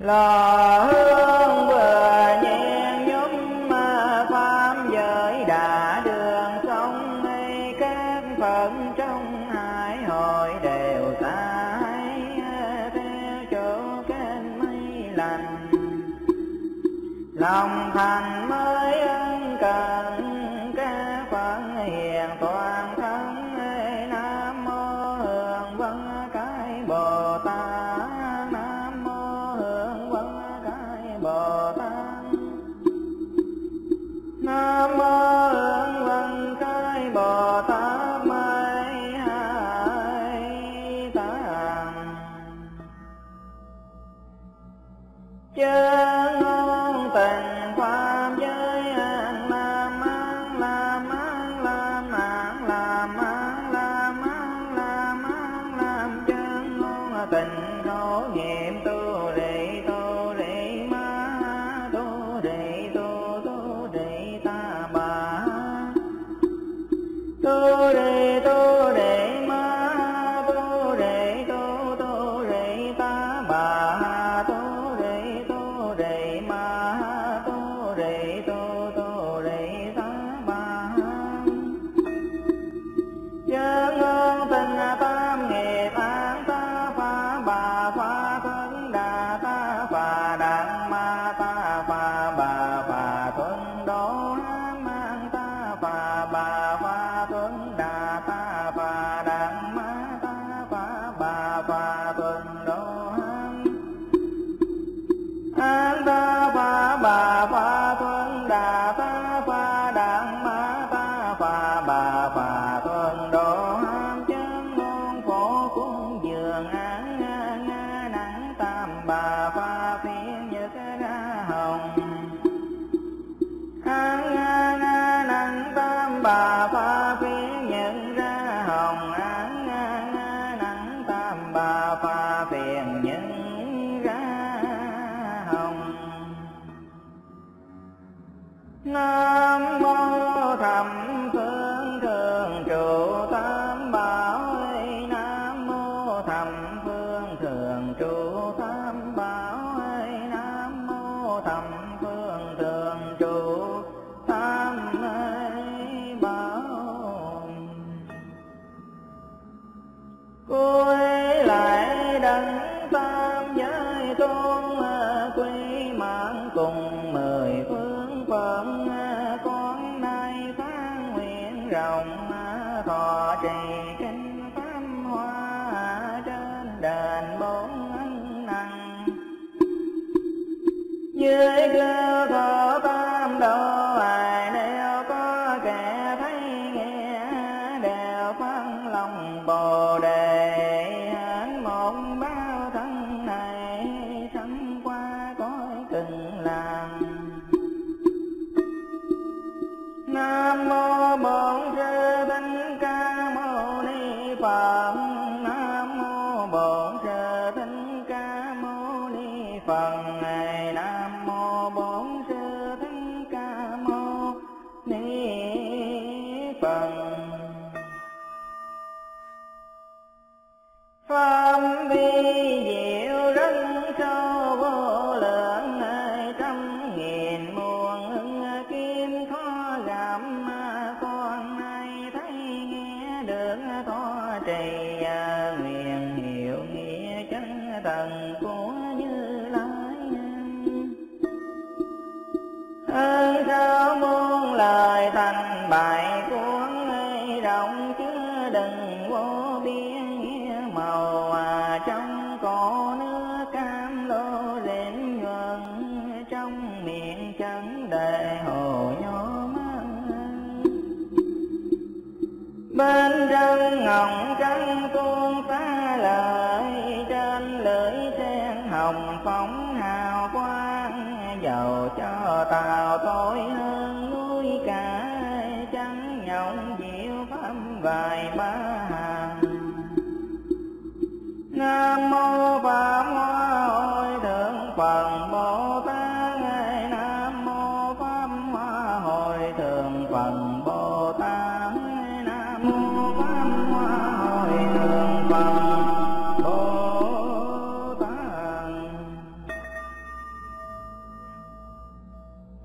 la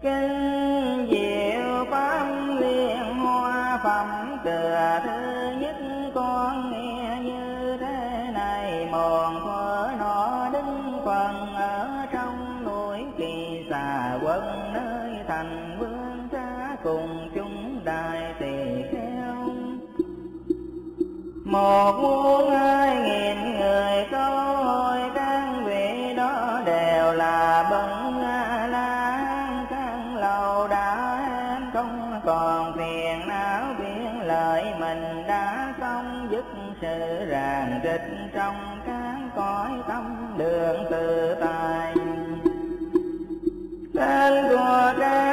Yeah. đường tự tại tên của các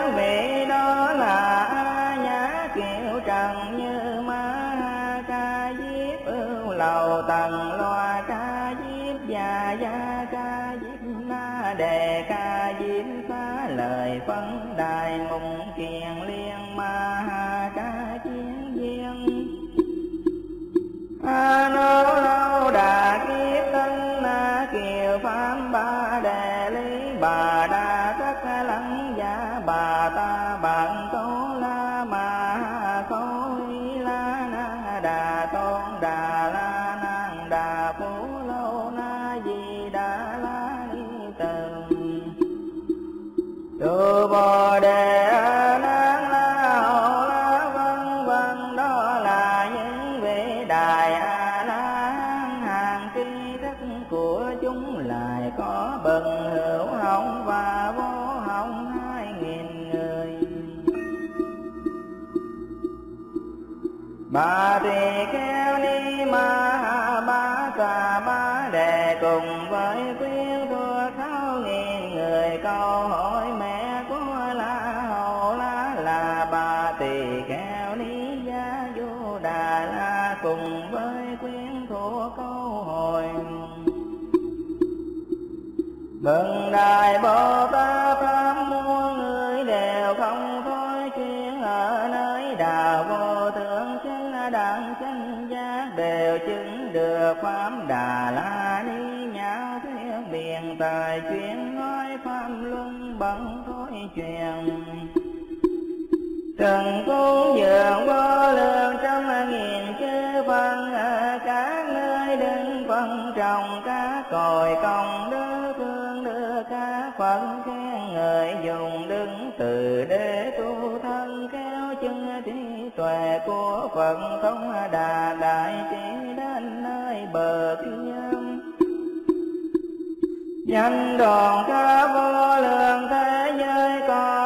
tài chuyện nói pháp luân bằng thối truyền. Trần cúng dường vô lượng trăm nghìn chư văn ở các nơi đứng phân vâng trọng các còi công đức thương đưa các phận khen người dùng đứng từ đế tu thân kéo chân trí tuệ của phận thông đà, đại chỉ đến nơi bờ kia nhân đoàn cho vô lượng thế giới con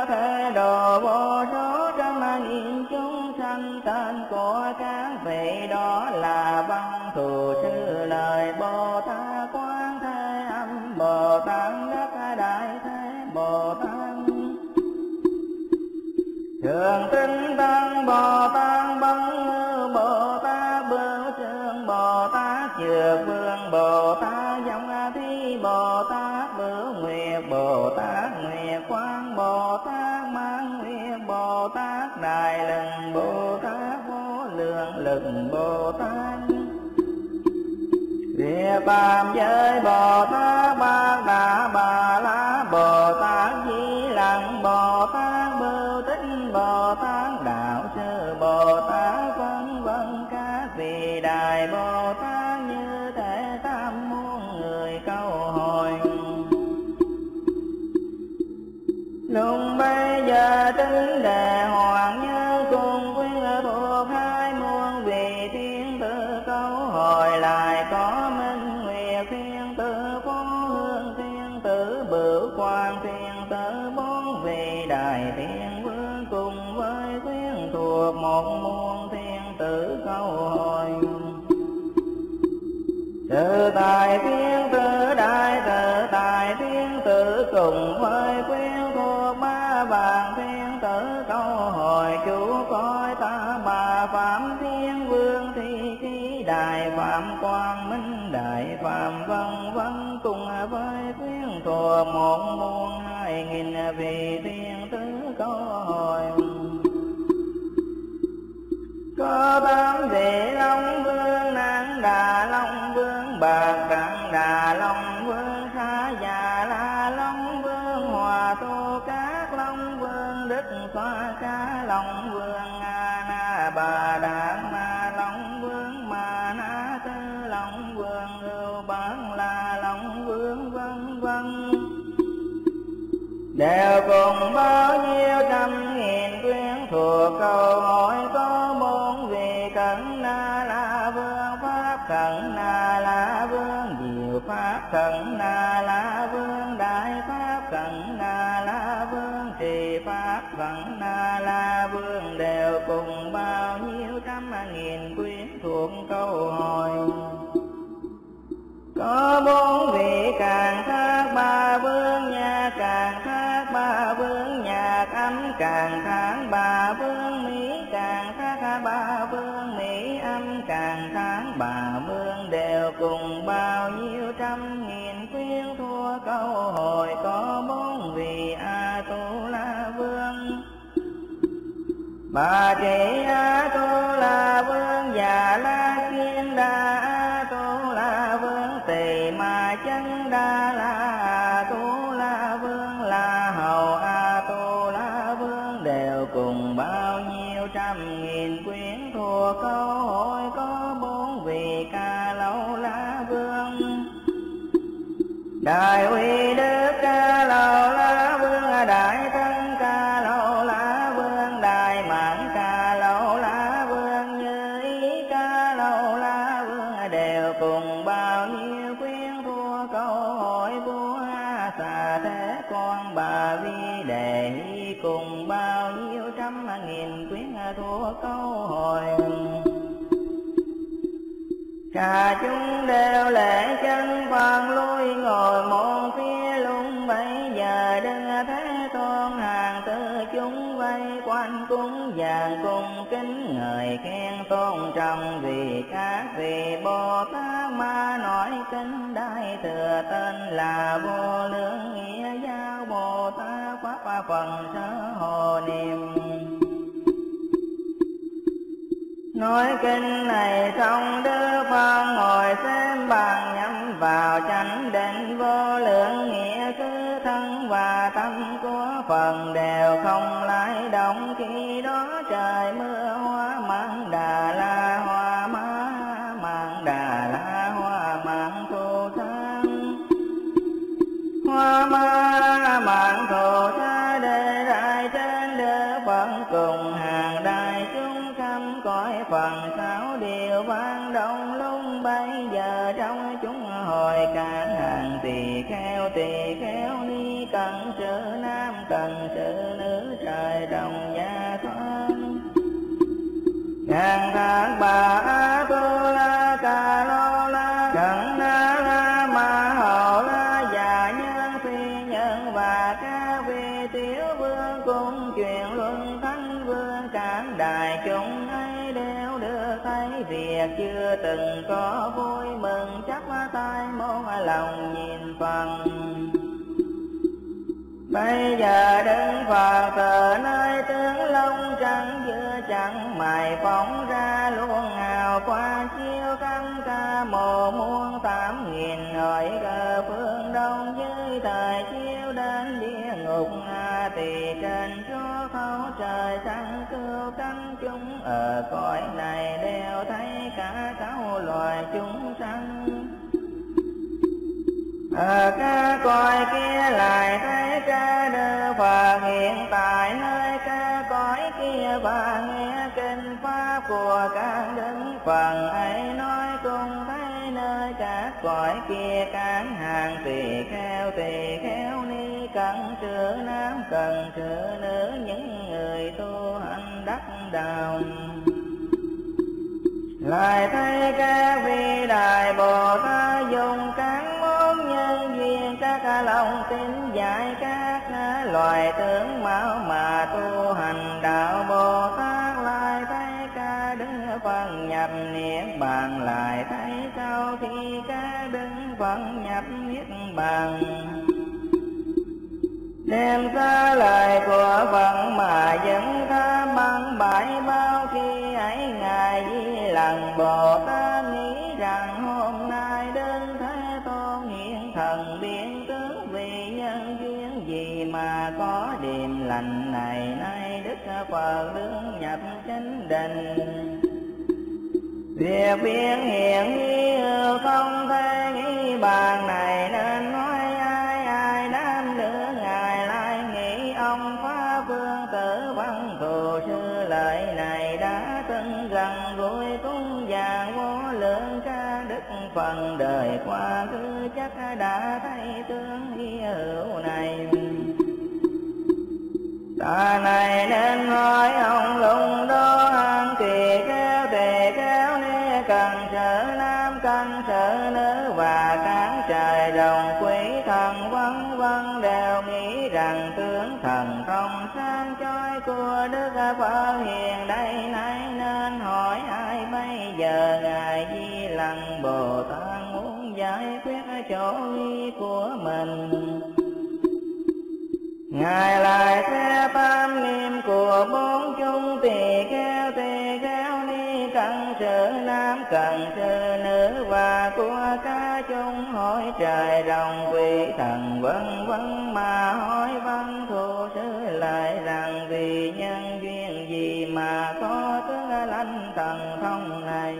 phàm giới bồ tát ban đà bà tại thiên tử đại tự tại thiên tử cùng với quyến thuộc ba vàng thiên tử. Câu hồi chú coi ta bà phạm thiên vương thi ký đại phạm quang minh đại phạm vân vân cùng với quyến thuộc một muôn hai nghìn vị thiên tử câu hồi có tám vị long vương, nang đà long vương long bạc đà long vương tha già la long vương hòa tu các long vương đức xoa ca long cần na la vương, đại pháp cần na la vương trì pháp vẫn na la vương đều cùng bao nhiêu trăm nghìn quyến thuộc câu hỏi. Có bốn vị càng thác ba vương, nhà càng thác ba vương, nhà âm càng thác ba vương, mỹ càng thác ba vương, mỹ âm càng thác ba vương đều cùng bao nhiêu thua hồi có bốn vị a tu la vương bà trị a tu la vương già la kiên đa a tu la vương tỳ ma chân đa la đại uy đức ca lâu cả chúng đều lễ chân phần lui ngồi một phía lung bấy. Giờ đừng thế tôn hàng tư chúng vây quanh cúng vàng cung kính người khen tôn trọng. Vì các vị bồ tát ma nói kinh đại thừa tên là vô lượng nghĩa giáo. Bồ tát pháp phần sơ hồ niệm. Nói kinh này xong Đức Phật ngồi xem bàn nhắm vào chánh định. Vô lượng nghĩa cứ thân và tâm của phần đều không lay động. Khi đó ngàn bà a tu la ca lô la cận na la ma hầu la, già nhân phi nhân và ca vi tiểu vương cung truyền luân thánh vương cảm đại chúng ấy đều được thấy việc chưa từng có vui mừng, chắp tay môn lòng nhìn phần. Bây giờ mày phóng ra luôn hào qua chiêu căn ca mồ muôn tám nghìn hỡi cờ phương đông dưới thời chiêu đến địa ngục. A tỳ trên chúa khấu trời sanh cứu cánh, chúng ở cõi này đều thấy cả sáu loài chúng sanh. Ở ca cõi kia lại thấy ca đưa Phật hiện tại nơi và nghe kinh pháp của các đức phần ấy nói cùng thấy nơi các cõi kia các hàng. Tỳ kheo tỳ kheo ni cần trừ nam cần trừ nữ những người tu hành đắc đạo. Lại thấy các vị đại bồ tát dùng lòng tin dạy các loài tướng mạo mà tu hành đạo bồ tát lại thấy ca đứng phân nhập niết bàn, lại thấy sau khi ca đứng phân nhập niết bàn. Đem ra lời của Phật mà dẫn tham bằng bãi bao khi ấy ngài di lần Bồ Tát nghĩ rằng gì mà có điềm lành này, nay Đức phật đứng nhập chánh định việc biến hiện như không thể nghĩ bàn này nên nói ai ai nam nữ ngài lại nghĩ ông phá vương tử văn thù sư lợi này đã từng gần gũi cung vàng vô lượng ca đức phần đời qua. Cứ chắc đã thấy tướng hữu ta này nên hỏi ông lùng đó an kỳ kéo tề kéo ni cần sở nam, cần sở nữ, và cán trời đồng quý thần vân vân đều nghĩ rằng tướng thần thông sáng chói của đức phật hiền đây nay nên hỏi ai bây giờ ngài di lặng bồ tát muốn giải quyết chỗ nghi của mình. Ngài lại thế tam niệm của bốn chung tỳ kheo tỳ kheo ni cần sự nam cần sự nữ và của ca chung hỏi trời rồng vị thần vân vân mà hỏi văn thù sư lại rằng vì nhân duyên gì mà có tướng lãnh thần thông này?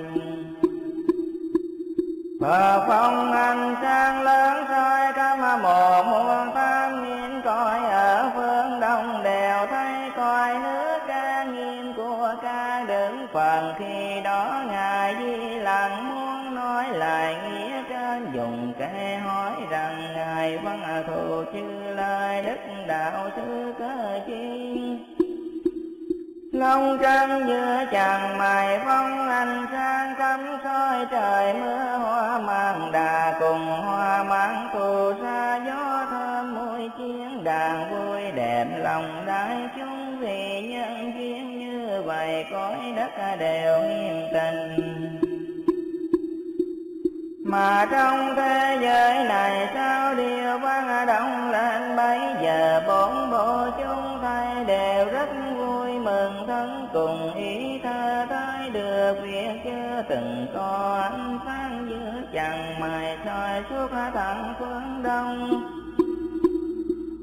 Phật phong anh sang lớn soi trong một muôn tam nghìn coi ở phương đông đều thấy coi nước ca nghiêm của ca đứng phần khi đó ngài di lặng muốn nói lại nghĩa trên, dùng kẻ hỏi rằng ngài văn thù chư lời đức đạo thứ cơ chi. Long trăng giữa chàng mài phong anh sang cắm soi trời mưa hoa mang đà cùng hoa mang tù xa gió thơm mùi chiến đàn vui đẹp lòng đại chúng vì nhân duyên như vậy cõi đất đều yên tình. Mà trong thế giới này sao điều văn động lên bấy giờ bốn bộ chúng thay đều rất thân cùng ý thơ tới được việc chưa? Từng có ánh sáng giữa chẳng mài soi suốt thẳng phương đông.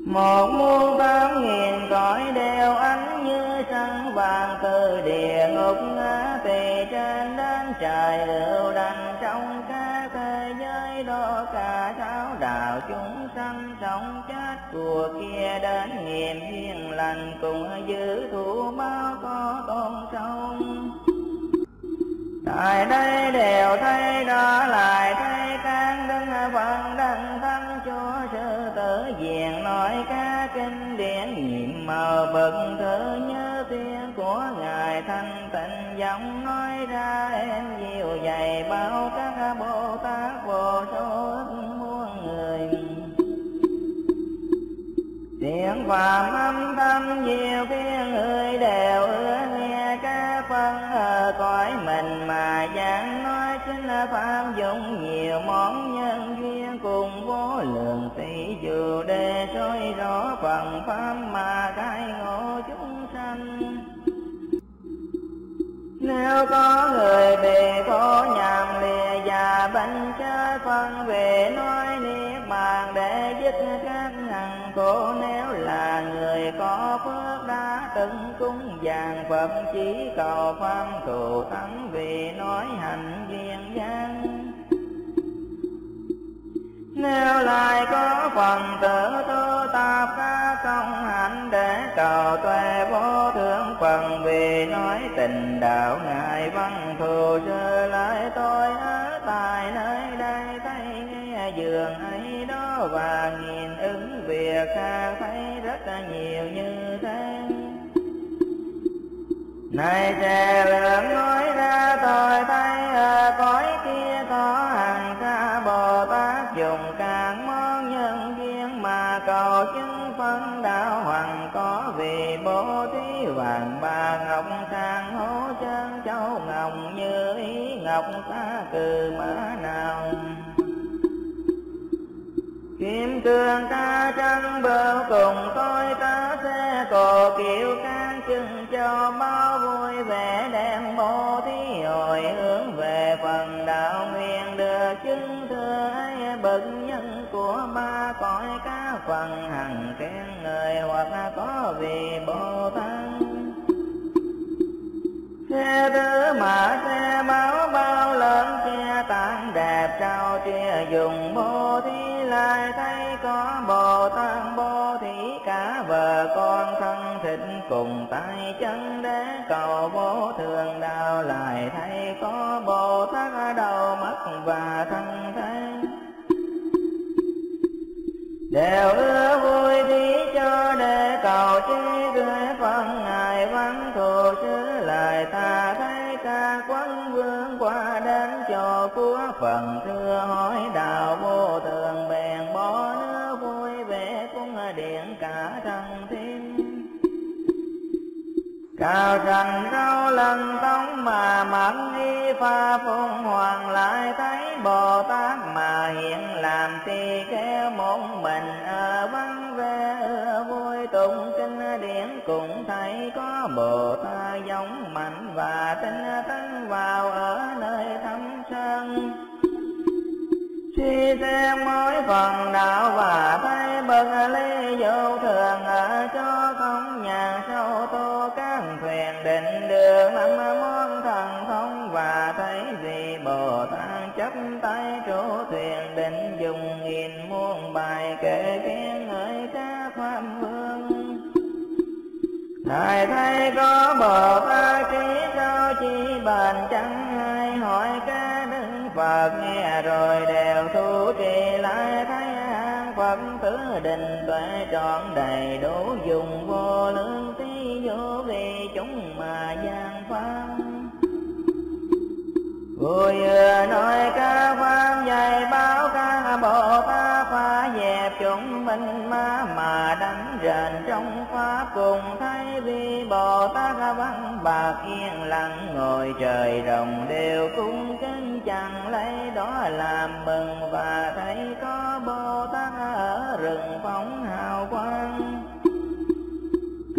Một muôn tám nghìn cõi đều ánh như sân vàng từ địa ngục ngã về trên đến trời ưu đành trong các thế giới. Đó cả sáu đạo chúng sanh sống Chùa kia đến nghiệm hiền lành, cùng giữ thủ bao có tôn sông tại đây đều thấy đó, lại thấy can đức văn đăng thắng cho sư tử diện. Nói ca kinh điển nhiệm màu bậc thơ nhớ tiếng của ngài. Thanh tịnh giọng nói ra em dịu dày bao các bồ tát vô số ức tiếng phạm âm thanh nhiều tiếng người đều ưa nghe. Các phân ở cõi mình mà giảng nói chính là pháp dụng nhiều món nhân duyên cùng vô lượng tỷ dù để soi rõ phần pháp mà khai ngộ chúng sanh. Nếu có người bị khổ nhàm lìa và bệnh chết phân về nói niết bàn để dứt các cô nếu là người có phước đã từng cúng vàng Phật chỉ cầu pháp thù thắng vì nói hành duyên gian nếu lại có phần tự tu tập các công hạnh để cầu tuệ vô thượng phần vì nói tình đạo ngài văn thù sơ lại tôi ở tại nơi đây, thấy nghe giường ấy đó và nghìn ứng việc ta thấy rất là nhiều như thế. Này trẻ lượng nói ra tôi thấy ở à, cõi kia có hàng ca Bồ Tát dùng càng món nhân duyên mà cầu chứng phân đạo hoàng có vì bố thí vàng ba ngọc sang hố chân châu ngọc như ý ngọc ta cừ mã nào. Kim cương ta trăng bờ cùng tôi ta xe cò kiệu can chừng cho bao vui vẻ, đem bố thí hồi hướng về phần đạo nguyện được chứng thừa ấy bậc nhân của ba cõi cá phần, hằng khen người hoặc có vì Bồ Tát. Xe tứ mã xe máu bao lớn che tán đẹp trao chia dùng bố lai lại thấy có bồ tát, bố thí cả vợ, con thân thịnh cùng tay chân để cầu vô thường đạo lại thấy có bồ tát đầu mắt và thân thế. Đều ưa vui thí cho để cầu chi tuệ phân vâng ngài văn thù chứ lại ta thấy ca quấn vương qua đến cho của phần thưa hỏi đạo vô thường cao trần rau lần tông mà mẫn y pha phong hoàng lại thấy bồ tát mà hiện làm tỳ kéo một mình ở vắng ve vui tụng kinh điển cũng thấy có bồ tát giống mạnh và tinh tấn vào ở nơi thâm sơn suy xem mỗi phần đạo và thấy bậc ly vô thường ở cho không nhà sâu tu định đường năm món thần thông và thấy gì? Bồ tát chấp tay chỗ thuyền định dùng nghìn muôn bài kể khen ngợi các pháp vương. Thầy thấy có bồ tát trí sao chi bền chẳng hay hỏi ca đức Phật nghe rồi đều thu trì lại thấy an Phật tứ định tuệ trọn đầy đủ, dùng vô lượng tí vô về chúng mà gian pháp Vui vừa nói ca pháp dạy báo ca Bồ ta phá dẹp chúng minh ma mà đánh rền trong pháp cùng thấy vi Bồ Tát văn bạc yên lặng ngồi trời rồng đều cung kính chẳng lấy đó làm mừng. Và thấy có Bồ Tát ở rừng phóng hào quang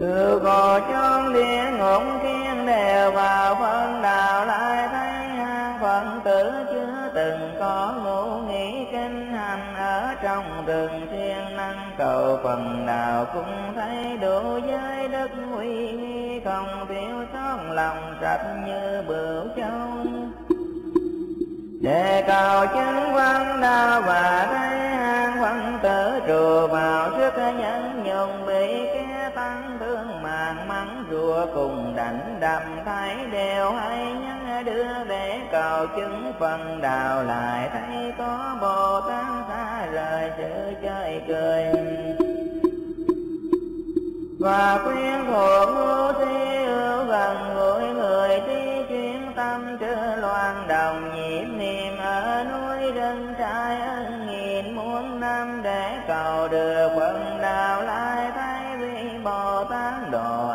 từ cò chốn địa ngục thiên đều vào phân đạo lại thấy hang phận tử chưa từng có ngủ nghĩ kinh hành ở trong rừng thiên năng. Cầu phần đạo cũng thấy đủ giới đức uy nghi, không thiếu sót lòng sạch như bửu châu. Để cầu chứng văn đạo và thấy hang văn tử trù vào cùng đảnh đầm thái đều hay nhắn đưa về cầu chứng phần đào lại thấy có bồ tát xa rời sự chơi cười. Và khuyên khổ ngu thi ưu gần gũi người đi chuyên tâm chưa loan đồng nhiễm niệm ở núi rừng trai ân nghìn muôn năm để cầu được phần đào lại thấy vị bồ tát đồ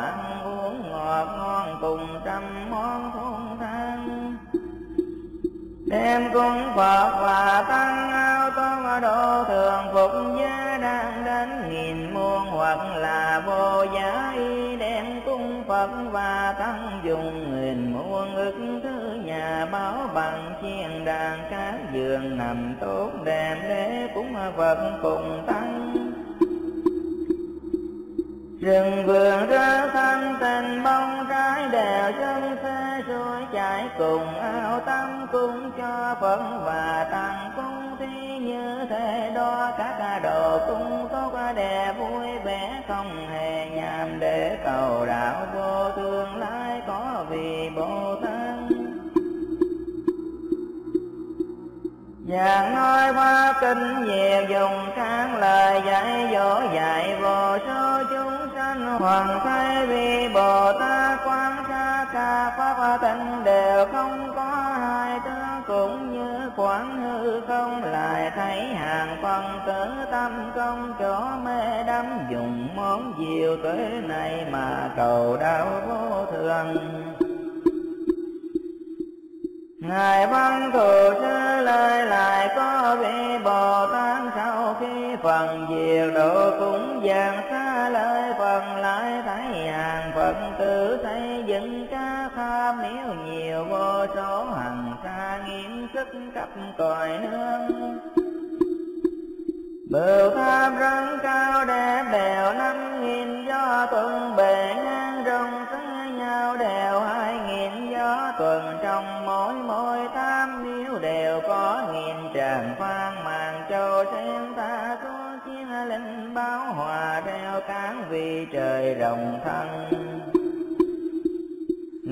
Đêm cung Phật và tăng áo tôn độ thường phục giá đang đến nghìn muôn hoặc là vô giá. Y đem cung Phật và tăng dùng nghìn muôn ức thứ nhà báo bằng chiên đàn các giường nằm tốt đẹp để cúng Phật cùng tăng. Rừng vườn ra thanh tình bông trái đèo chân xe giải cùng ao tâm cung cho phật và tăng cung thi như thế. Đó, các đồ cung tốt đẹp vui vẻ, không hề nhàm để cầu đạo vô tương lai có vì bồ tát. Giảng nói qua kinh nhiều dùng kháng lời dạy dỗ dạy vô số chúng sanh Hoàng thái vì Bồ Tát quan pháp tịnh đều không có hai tướng cũng như quán hư không lại thấy hàng phân tử tâm công chỗ mê đắm, dùng món diệu tới này mà cầu đạo vô thường. Ngài văn thù sư lời lại có vị Bồ Tát sau khi phần diệt độ cũng vàng xa lời phần lại thấy hàng Phật tử xây dựng ca tham nếu nhiều vô số hằng xa nghiêm sức cấp còi nương. Bửu tham răng cao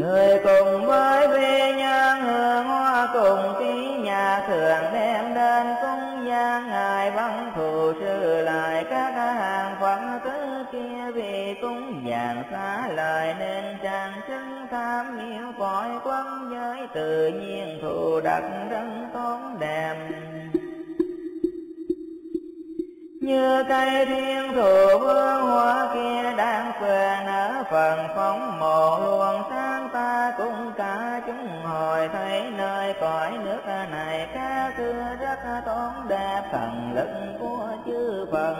người cùng với vi nhân hương hoa cùng ký nhà, thường đem đến cung gian, ngài văn thù sư lại các hàng phật tử kia. Vì cung vàng xá lời nên trang trưng tham nhiều cõi quân giới, tự nhiên thù đặc rất tốn đẹp như cây thiên thụ vương hoa kia đang quê nở phần phóng mồ luồng sáng cũng cả chúng hồi thấy nơi cõi nước này cá cưa rất tốn đẹp thần lực của chư phần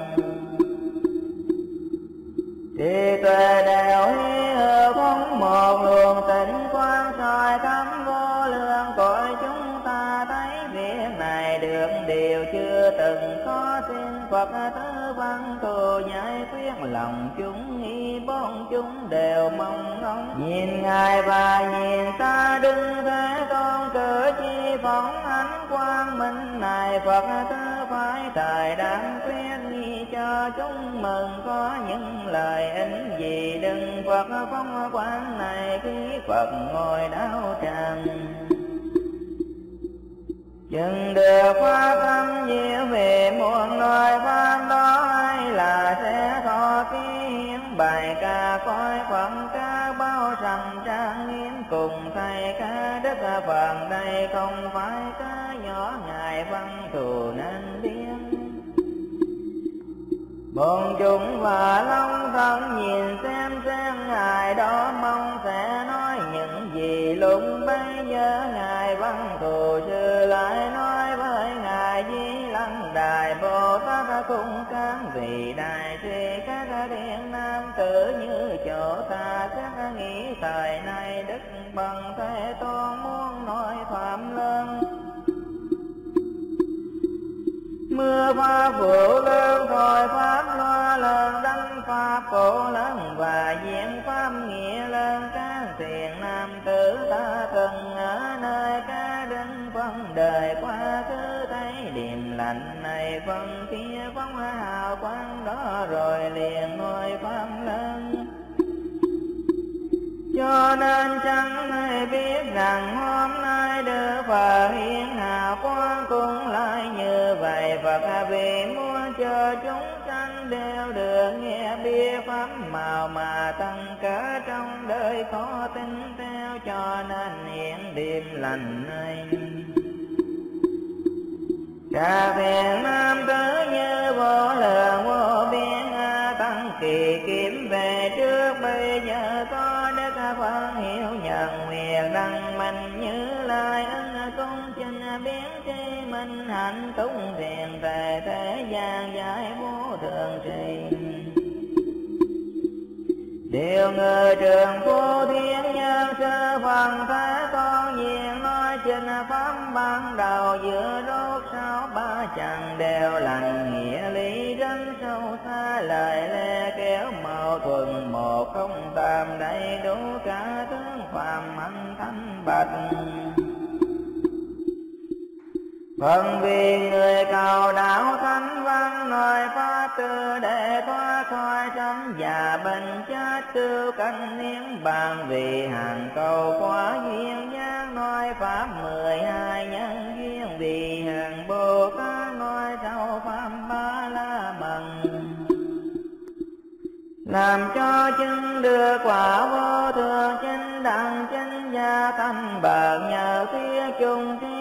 thì tuệ đều hy phóng một luồng tịnh quang soi thắm vô lượng cõi chúng ta thấy việc này được điều chưa từng có. Xin Phật tứ văn thù giải quyết lòng chúng bốn chúng đều mong ngóng. Nhìn ngài và nhìn ta đứng thế tôn cử chi phóng ánh quang minh này. Phật tứ phải tài đáng quyết nghi cho chúng mừng có những lời ích gì. Đừng Phật phong quán này khi Phật ngồi đau tràng chừng được qua tâm diệu về muôn loài pháp đó hay là sẽ thọ ký bài ca coi phẩm ca bao trầm trang nghiêm cùng thầy ca đức phật. Đây không phải ca nhỏ ngài văn thù nên biết bọn chúng và long thân nhìn xem xem ngài đó mong sẽ nói những gì. Lúc bây giờ ngài văn thù sư lại nói Đại bồ tát cung cán vì đại tri các điện nam tử như chỗ ta các nghĩ thời nay đức bằng thế tôn muốn nói phạm lớn mưa hoa vũ lớn rồi pháp loa lớn đánh pháp cổ lớn rồi liền nói pháp lớn cho nên chẳng ai biết rằng hôm nay được Phật hiến hạ quang cũng lại như vậy Phật vì muốn cho chúng sanh đều được nghe biết pháp màu mà tăng cả trong đời khó tin theo, cho nên hiện đêm lành này Cả thiện nam tử như vô lượng vô biến tri minh hạnh tụng thiền về thế gian giải vô thường trì. Điều người trường vô thiên nhân sư phần thế con nhiên nói trình pháp ban đầu giữa rốt sau ba chẳng đều lành nghĩa lý rất sâu xa, lời lẽ kéo mâu thuần một không tạm đầy đủ cả tướng phàm anh thanh bạch. Phần vì người cầu đạo thánh vâng, văn nói pháp tư để thoát khỏi trong già bệnh chết tư canh niên bàn vì hàng cầu quá duyên giác nói pháp mười hai nhân duyên. Vì hàng bồ tát, nói sau pháp ba la bằng làm cho chứng đưa quả vô thường, chính đẳng, chính gia tâm bạc nhờ kia chung thi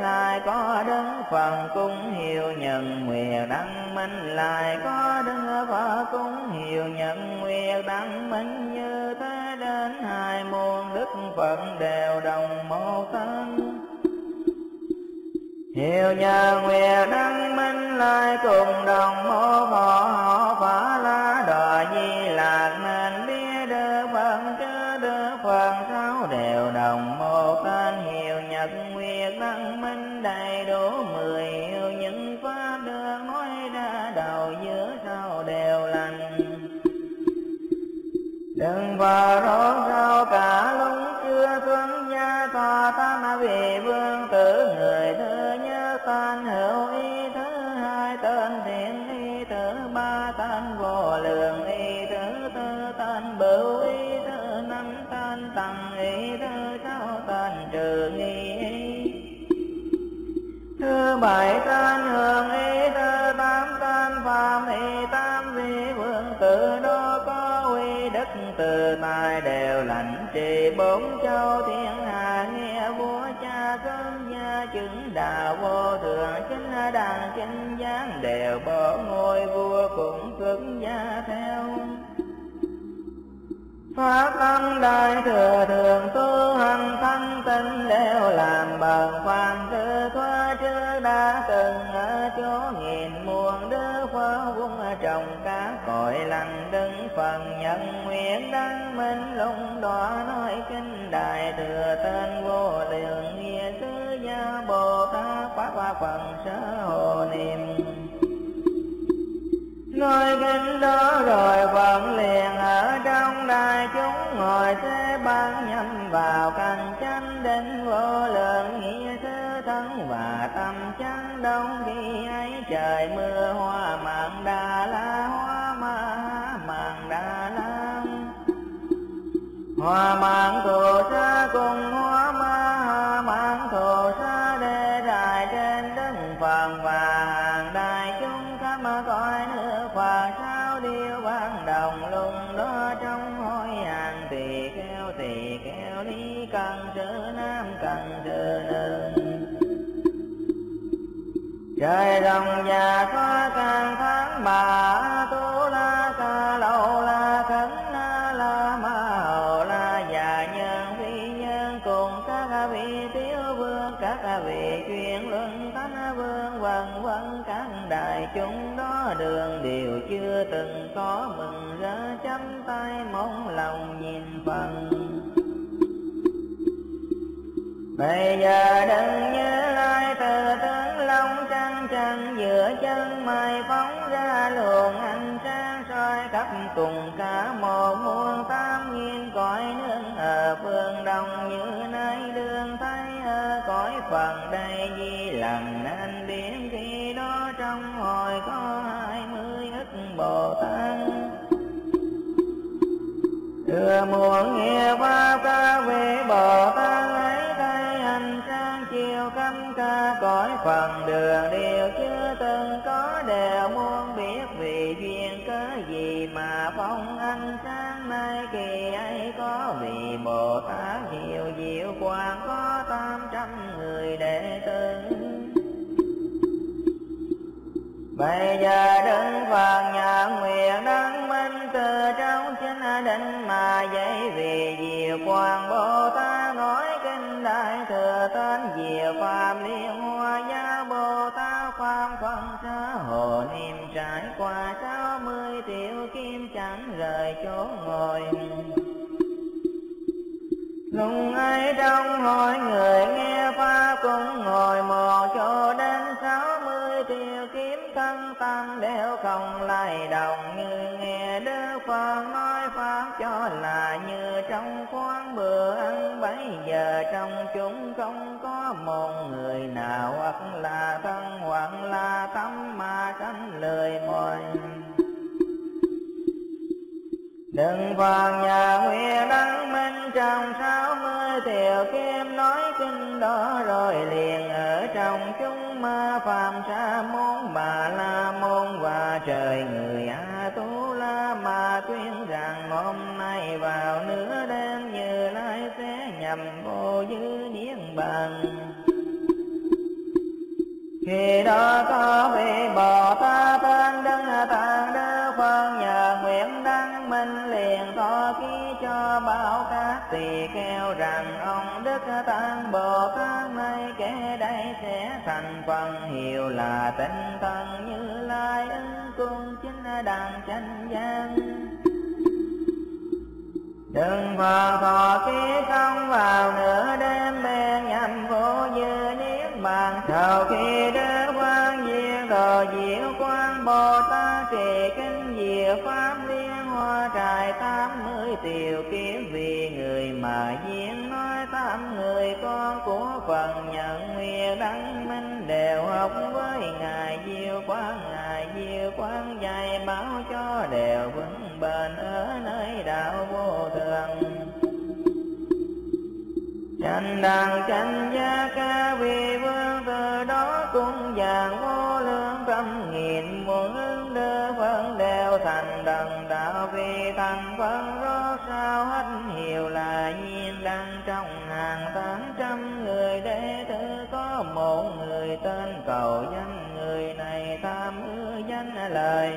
lại có đấng phần cung hiệu nhận nguyện đăng minh. Lại có đấng phật cung hiệu nhận nguyện đăng minh. Như thế đến hai muôn đức phật đều đồng một thân Hiệu nhờ nguyện đăng minh lại cùng đồng một họ họ phá la đò di lạc nên minh đầy đủ mười hiệu những pháp được nói ra đầu giữa sau đều lành. Đừng vào rối đều bỏ ngôi vua cũng xuất gia theo. Pháp âm đại thừa thường tu hành thanh tịnh đều làm bằng phàm tư thoa trước đã từng ở chỗ nghìn muôn đức phật vung trồng cá cội lành đứng phần nhân nguyện đăng minh lung đỏ nói kinh đại thừa tên vô lượng nghĩa sư gia bồ tát quá qua phần sở hồ niệm ngôi kinh đó rồi vẫn liền ở trong đại chúng ngồi thế ban nhâm vào căn chánh định vô lượng nghĩa thứ thân và tâm chánh đông. Khi ấy trời mưa hoa mạn đà la, hoa ma mạn đà la. Hoa mạn thù sa cùng hoa trời rồng già có càng tháng bà tu la ca lâu la khấn, la la ma hầu la già nhân, phi nhân cùng các vị tiểu vương, các vị chuyên luân, thánh vương, vân vân các đại chúng đó đường đều chưa từng có mừng rỡ, chắp tay mong lòng nhìn phần. Bây giờ đừng nhớ trăng giữa chân mây phóng ra luồng ánh sáng soi khắp cùng cả một muôn tám nhiên cõi nước ở phương đông. Như nơi đường thấy ở cõi phần đây di lầm nên biến khi đó trong hồi có hai mươi ức bồ tát. Đưa muộn nghe pháp Bây giờ đứng phật nhận nguyện đăng minh từ trong chính định mà dạy vì diệu quang Bồ Tát nói kinh đại thừa tên diệu phạm liên hoa gia Bồ Tát pháp phân xã hồ niệm trải qua sáu mươi triệu kim chẳng rời chỗ ngồi. Lúc ấy trong hội người nghe pháp cũng ngồi một chỗ đến đều lại đồng như nghe Đức Phật nói pháp cho là như trong khoáng bữa ăn. Bấy giờ trong chúng không có một người nào hoặc là thân hoặc là tâm mà sanh lời mời Đừng vào nhà nguyện đăng minh trong, sáu mươi tiểu kim nói kinh đó rồi liền ở trong chúng ma phàm sa môn. Bà la môn và trời người a tu la mà tuyên rằng, hôm nay vào nửa đêm như lai sẽ nhầm vô dư niết bàn khi đó có vị bồ tát tên đức, tạng đức phật nhờ nguyện đăng minh liền thọ ký cho bảo các tỳ kheo rằng ông đức tạng bồ tát này kể đây sẽ thành phần hiệu là tinh thần như lai ứng cung chính đàn tranh gian. Đừng phật thọ ký không vào nửa đêm bên nhằm vô dư niết bàn sau khi đức quan diệt thờ diệu quan bồ tát trì kinh diệu pháp liên hoa trại tám mươi tiểu kiếm vì người mà diễn nói tám người con của phần nhận nguyện đăng minh đều học với ngài diệu quan ngài diệu quan dạy bảo cho đều vững bền ở nơi đạo vô thường. Chánh đàn chánh gia ca vì vương từ đó cũng vàng vô lượng trăm nghìn muôn ứng đưa phân đều thành đần đạo vì thành vâng phân rõ sao hết hiểu là nhiên đang trong hàng tám trăm người đệ tử có một người tên cầu danh người này tham ưa danh lời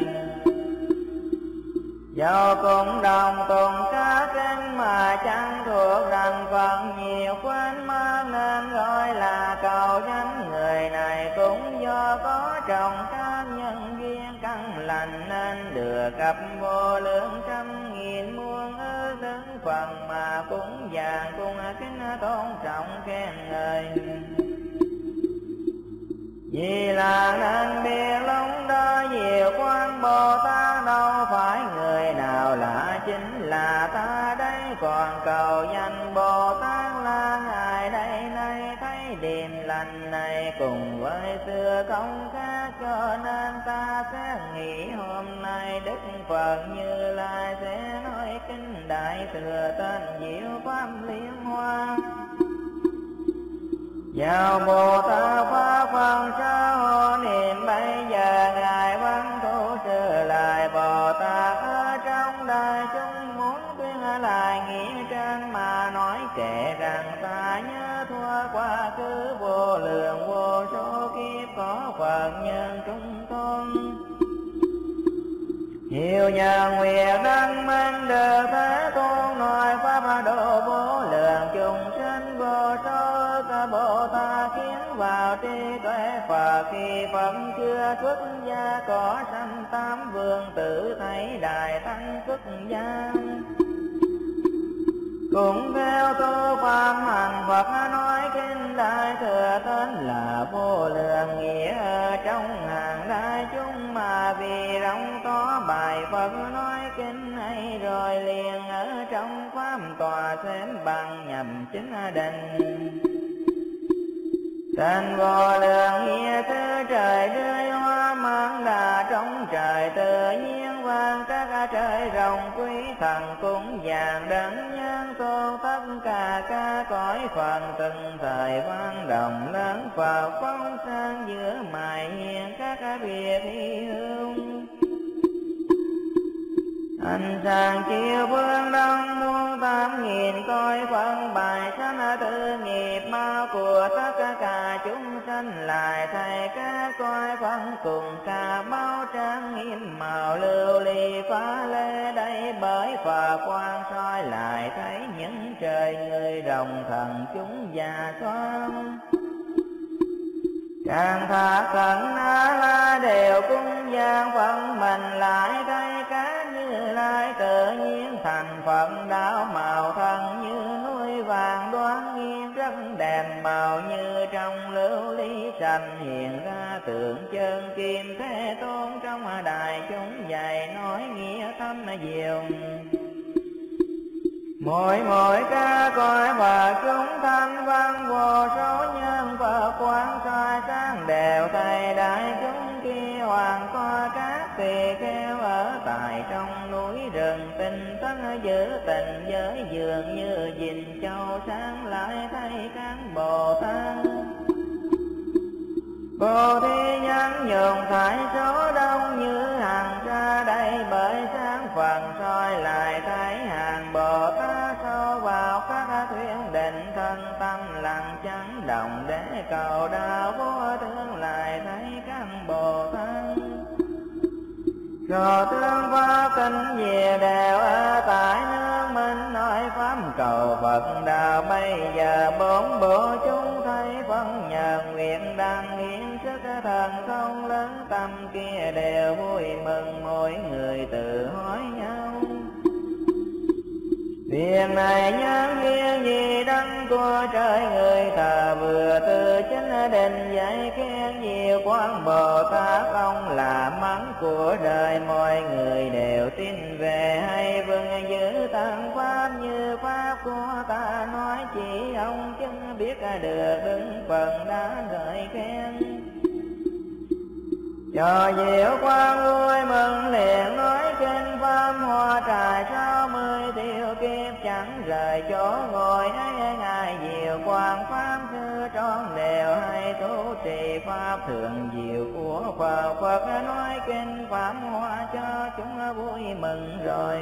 do cũng đồng tùng cá kinh mà chẳng thuộc rằng phần nhiều quên mang nên gọi là cầu danh người này cũng do có trồng các nhân duyên căn lành nên được gặp vô lượng trăm nghìn muôn ư đứng phần mà cũng vàng cũng kính tôn trọng khen ngợi vì là nên biết lúc đó nhiều quan, bồ tát đâu phải người nào lạ chính là ta đây. Còn cầu danh bồ tát là ngài đây, nay thấy điềm lành này cùng với xưa không khác. Cho nên ta sẽ nghĩ hôm nay đức phật như lai sẽ nói kinh đại thừa tên diệu pháp liên hoa. Chào Bồ Tát Pháp Phân Sa Hô Niệm, bây giờ Ngài Văn Thủ Sư lại Bồ Tát ở trong đời chúng muốn tuyên lại nghĩa trên mà nói kể rằng ta nhớ thua quá khứ vô lượng, vô số kiếp có phần nhân chúng con nhiều nhà nguyện đăng minh được thế tôn nói pháp độ vô bồ tát kiến vào trí tuệ phật. Khi phật chưa xuất gia, có sanh tám vương tử thấy đại tăng xuất gia. Cũng theo tu pháp hành Phật nói kinh đại thừa tên là vô lượng nghĩa ở trong hàng đại chúng mà vì rộng có bài Phật nói kinh hay rồi liền ở trong pháp tòa xem bằng nhầm chính định. Đền vô lượng nghĩa thứ trời rơi hoa mang đà trong trời tự nhiên vang các trời rồng quý thần cũng vàng đấng nhân tôn tất cả ca cõi phần từng thời vang đồng lớn Phật phong sang giữa mài hiền các việc hy hương anh sang chiều phương đông muôn tám nghìn coi phân bài sanh tư nghiệp mau của tất cả chúng sanh lại thầy các coi phân cùng cả bao trang nghiêm màu lưu ly phá lê đây bởi Phật quan soi lại thấy những trời người đồng thần chúng già con. Càng thả cận na la đều cung gian phận mình lại thấy các ai tự nhiên thành phận đạo màu thân như núi vàng, đoán nghiêng rất đèn màu như trong lưu ly sành, hiện ra tượng chân kim thế tôn trong đài chúng dạy nói nghĩa thâm diệu. Mỗi mỗi ca coi và chúng thanh văn, vô số nhân và quán soi sáng đều thầy đại chúng kia hoàng coi các tỳ kheo ở tại trong núi rừng, tinh tấn giữ tình giới dường như gìn châu sáng lại thấy các bồ tát. Bồ thi nhắn nhường thải số đông như hàng ra đây, bởi sáng phần soi lại thấy hàng Bồ Tát sâu vào các thuyền định thân tâm lặng chẳng động để cầu đạo vô thương lại thấy các Bồ Tát cho tương pháp tinh về đều ở tại nước minh, nói pháp cầu Phật đạo bây giờ bốn bộ chúng thấy phân nhờ nguyện đang hiến sức, thần không lớn tâm, kia đều vui mừng mỗi người tự Việc này nhân duyên gì đấng của trời người ta vừa từ chính định dạy khen nhiều quan Bồ Tát. Ông là mắng của đời, mọi người đều tin về. Hay vâng giữ tăng pháp như pháp của ta. Nói chỉ ông chứng biết được đứng phần đã gợi khen. Cho diệu quan vui mừng liền, nói kinh pháp hoa trời sáu mươi tiêu kiếp, chẳng rời chỗ ngồi ấy ngài diệu quang pháp sư tròn đều hay tu trì pháp thượng diệu của phật. Phật nói kinh pháp hoa cho chúng vui mừng rồi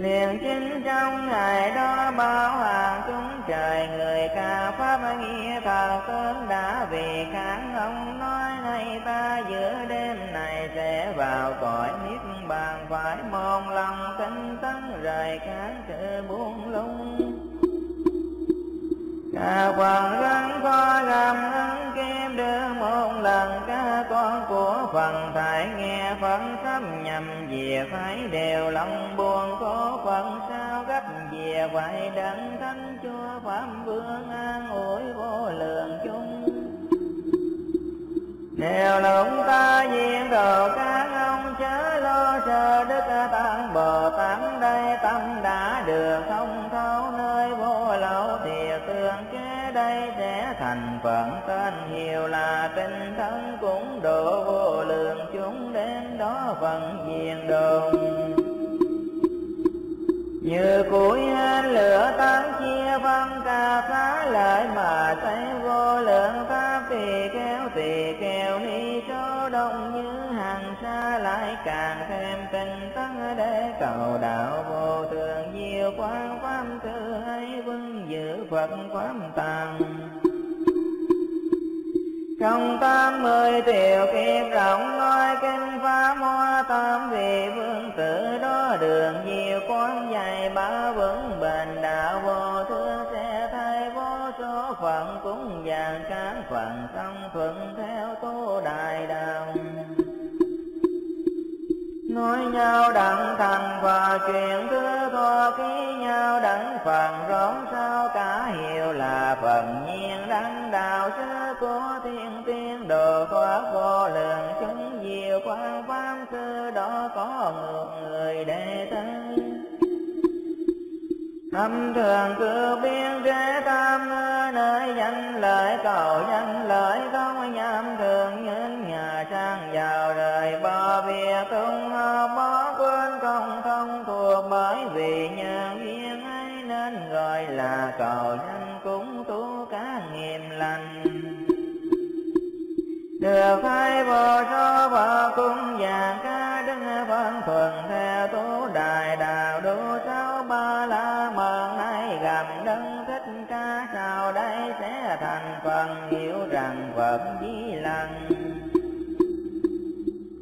liền chính trong ngày đó bao hàng chúng trời, người ca pháp nghĩa thần cơn đã vì kháng ông nói nay ta giữa đêm này sẽ vào cõi niết bàn, phải mong lòng tinh tấn rời kháng sự buông lung. Cả hoàng rắn có gầm ứng kim lần ca con của phần thải nghe phấn khắp nhầm về phải đều lòng buồn. Có phần sao gấp về vậy đấng thánh chúa phạm vương an ủi vô lượng chung. Đều lòng ta diện đồ các ông chớ lo sợ Đức Tăng Bồ Tát, đây tâm đã được thông thấu nơi vô lậu thiệt kế sẽ thành phận, tên nhiều là tinh thân cũng độ vô lượng, chúng đến đó phần diện đồng. Như củi hên lửa tán chia văn ca phá lợi mà thấy vô lượng pháp tỳ kéo tỳ kéo ni số đông như lại càng thêm tinh tấn để cầu đạo vô thường diệu quang pháp thứ ấy vững giữ phật pháp tàng. Trong tám mươi tiểu kiếp rộng nói kinh pháp hoa tam vị vương tử đó đường nhiều quán dạy ba vững bền đạo vô thương sẽ thay vô số phận cũng dàn các phận tâm thuận theo tu đại đạo nói nhau đặng thành và chuyện thứ thọ ký nhau đặng phần rốn sao cả hiệu là phần nhiên đăng đạo sư của thiên tiên. Đồ thoát vô lượng, chúng diệu quan pháp sư đó có một người đệ tử. Thâm thường cứ biên rễ tam nơi danh lợi cầu danh lợi không cầu nhân cũng tu cá nghiêm lành. Được hai bồ cho vợ cung vàng ca đức phân thuần theo tu đại đạo đủ sáu ba la mờ hay gặp đấng thích ca sau đây sẽ thành phần. Hiểu rằng phật di lăng.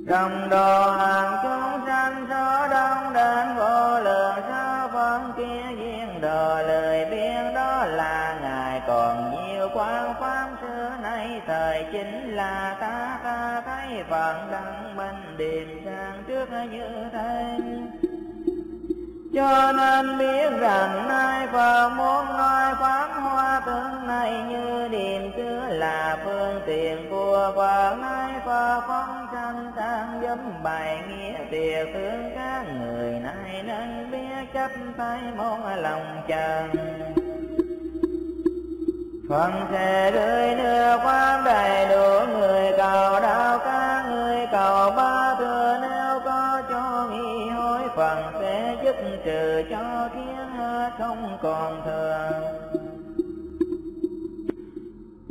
Trong đồ hàng chính là ta ta thấy phận đăng minh điềm sang trước như thế. Cho nên biết rằng nay Phật muốn nói pháp hoa tướng này như điềm chứ là phương tiện của Phật nay Phật phong sanh sang giúp bài nghĩa tiệc thương các người nay nên biết chấp tay môn lòng chờ Phật sẽ rơi nước quán đầy đủ người cầu đạo các người cầu ba thừa nếu có cho nghi hối Phật sẽ giúp trừ cho thiên hết không còn thừa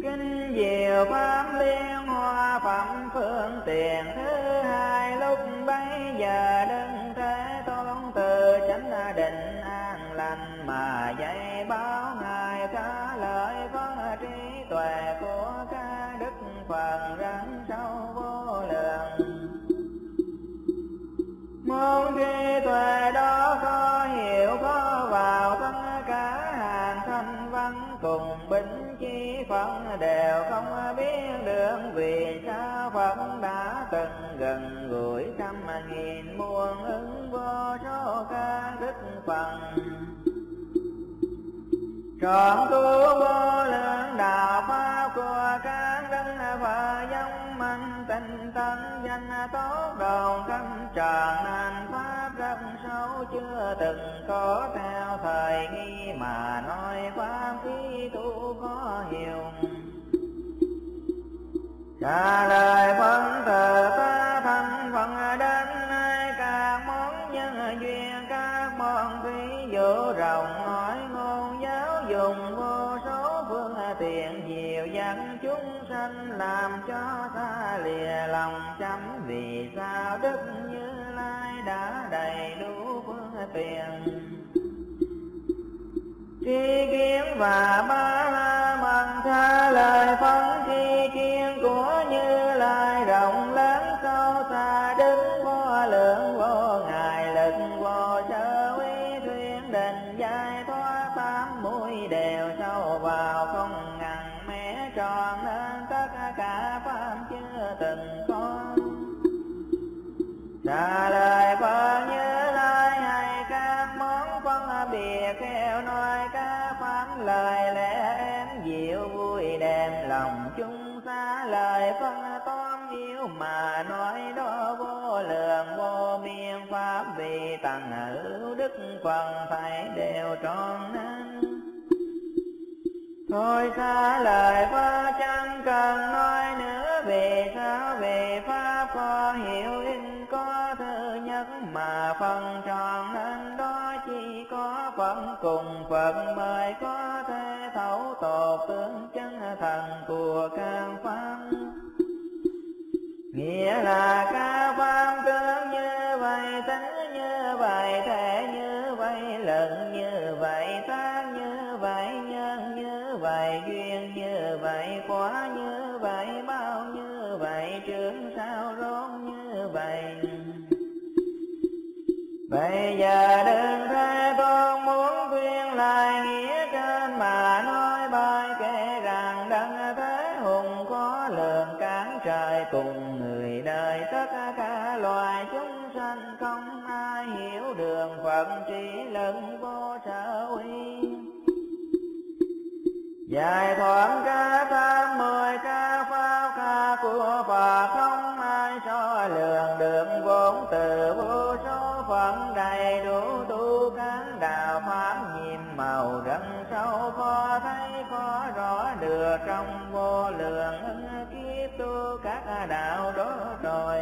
kinh diệu pháp liên hoa phẩm phương tiền thứ hai lúc bấy giờ đứng thế tôn từ chánh định an lành mà dạy báo ngài cao tuệ của ca đức phật rắn sâu vô lượng. Môn trí tuệ đó có hiểu, có vào tất cả hàng thanh văn cùng bính chi phật đều không biết được vì sao phật đã từng gần gũi trăm nghìn muôn ứng vô số ca đức phật trọn tu vô lượng đạo pháp của các đấng và giống mạnh tinh tấn danh tốt đầu tâm tròn nên pháp rất sâu chưa từng có theo thời nghi mà nói pháp khí tu có hiểu trả lời phân từ ta cho ta lìa lòng chấm. Vì sao đức như lai đã đầy đủ phương tiện tri kiến và ba la mật tha lời phân từng có trả lời phật như lai hay các món phân biệt kêu nói các pháp lời lẽ em dịu vui đem lòng chung xa. Lời phân tóm yêu mà nói đó vô lượng vô biên pháp, vì tầng hữu đức phần phải đều tròn nên Thôi xa lời pháp chẳng cần nói nữa hiệu hiểu in có thứ nhất Mà phần tròn nên đó chỉ có phần cùng Phật mới có thể thấu tột tướng chân thần của các pháp Nghĩa là các pháp tướng như vậy, tính như vậy, thể Bây giờ đừng thế con muốn khuyên lại nghĩa trên mà nói bài kể rằng đấng thế hùng có lượng cản trời cùng người đời. Tất cả loài chúng sanh không ai hiểu đường phận trí lẫn vô sở uy. Giải thoát ca tam mười ca pháp ca của Phật, không ai so lường được trong vô lượng kiếp tu các đạo đó rồi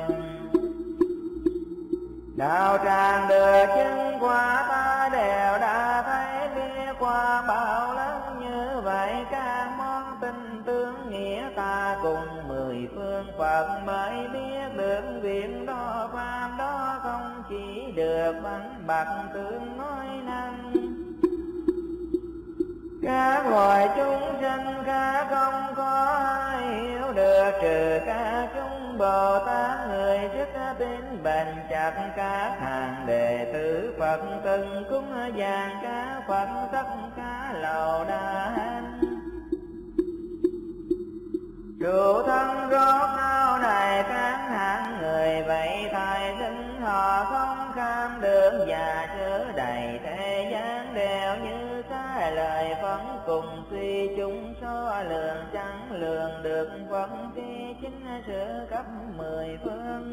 đạo tràng được chứng qua ta đều đã thấy biết qua bao lớn như vậy các món tình tướng nghĩa ta cùng mười phương phật mới biết được việc đó pháp đó không chỉ được văn bạc tướng nói các loài chúng sanh khá không có ai hiểu được. Trừ các chúng bồ tát người rất tin bền chặt các hàng đệ tử phật từng cúng vàng các phật tất cả lầu đà Trụ thân rót ao này các hạng người, vậy thời sinh họ không kham được và chứa đầy thế gian đều như lời phấn cùng suy chúng so lượng chẳng lường được phấn khi chính sự cấp mười phương.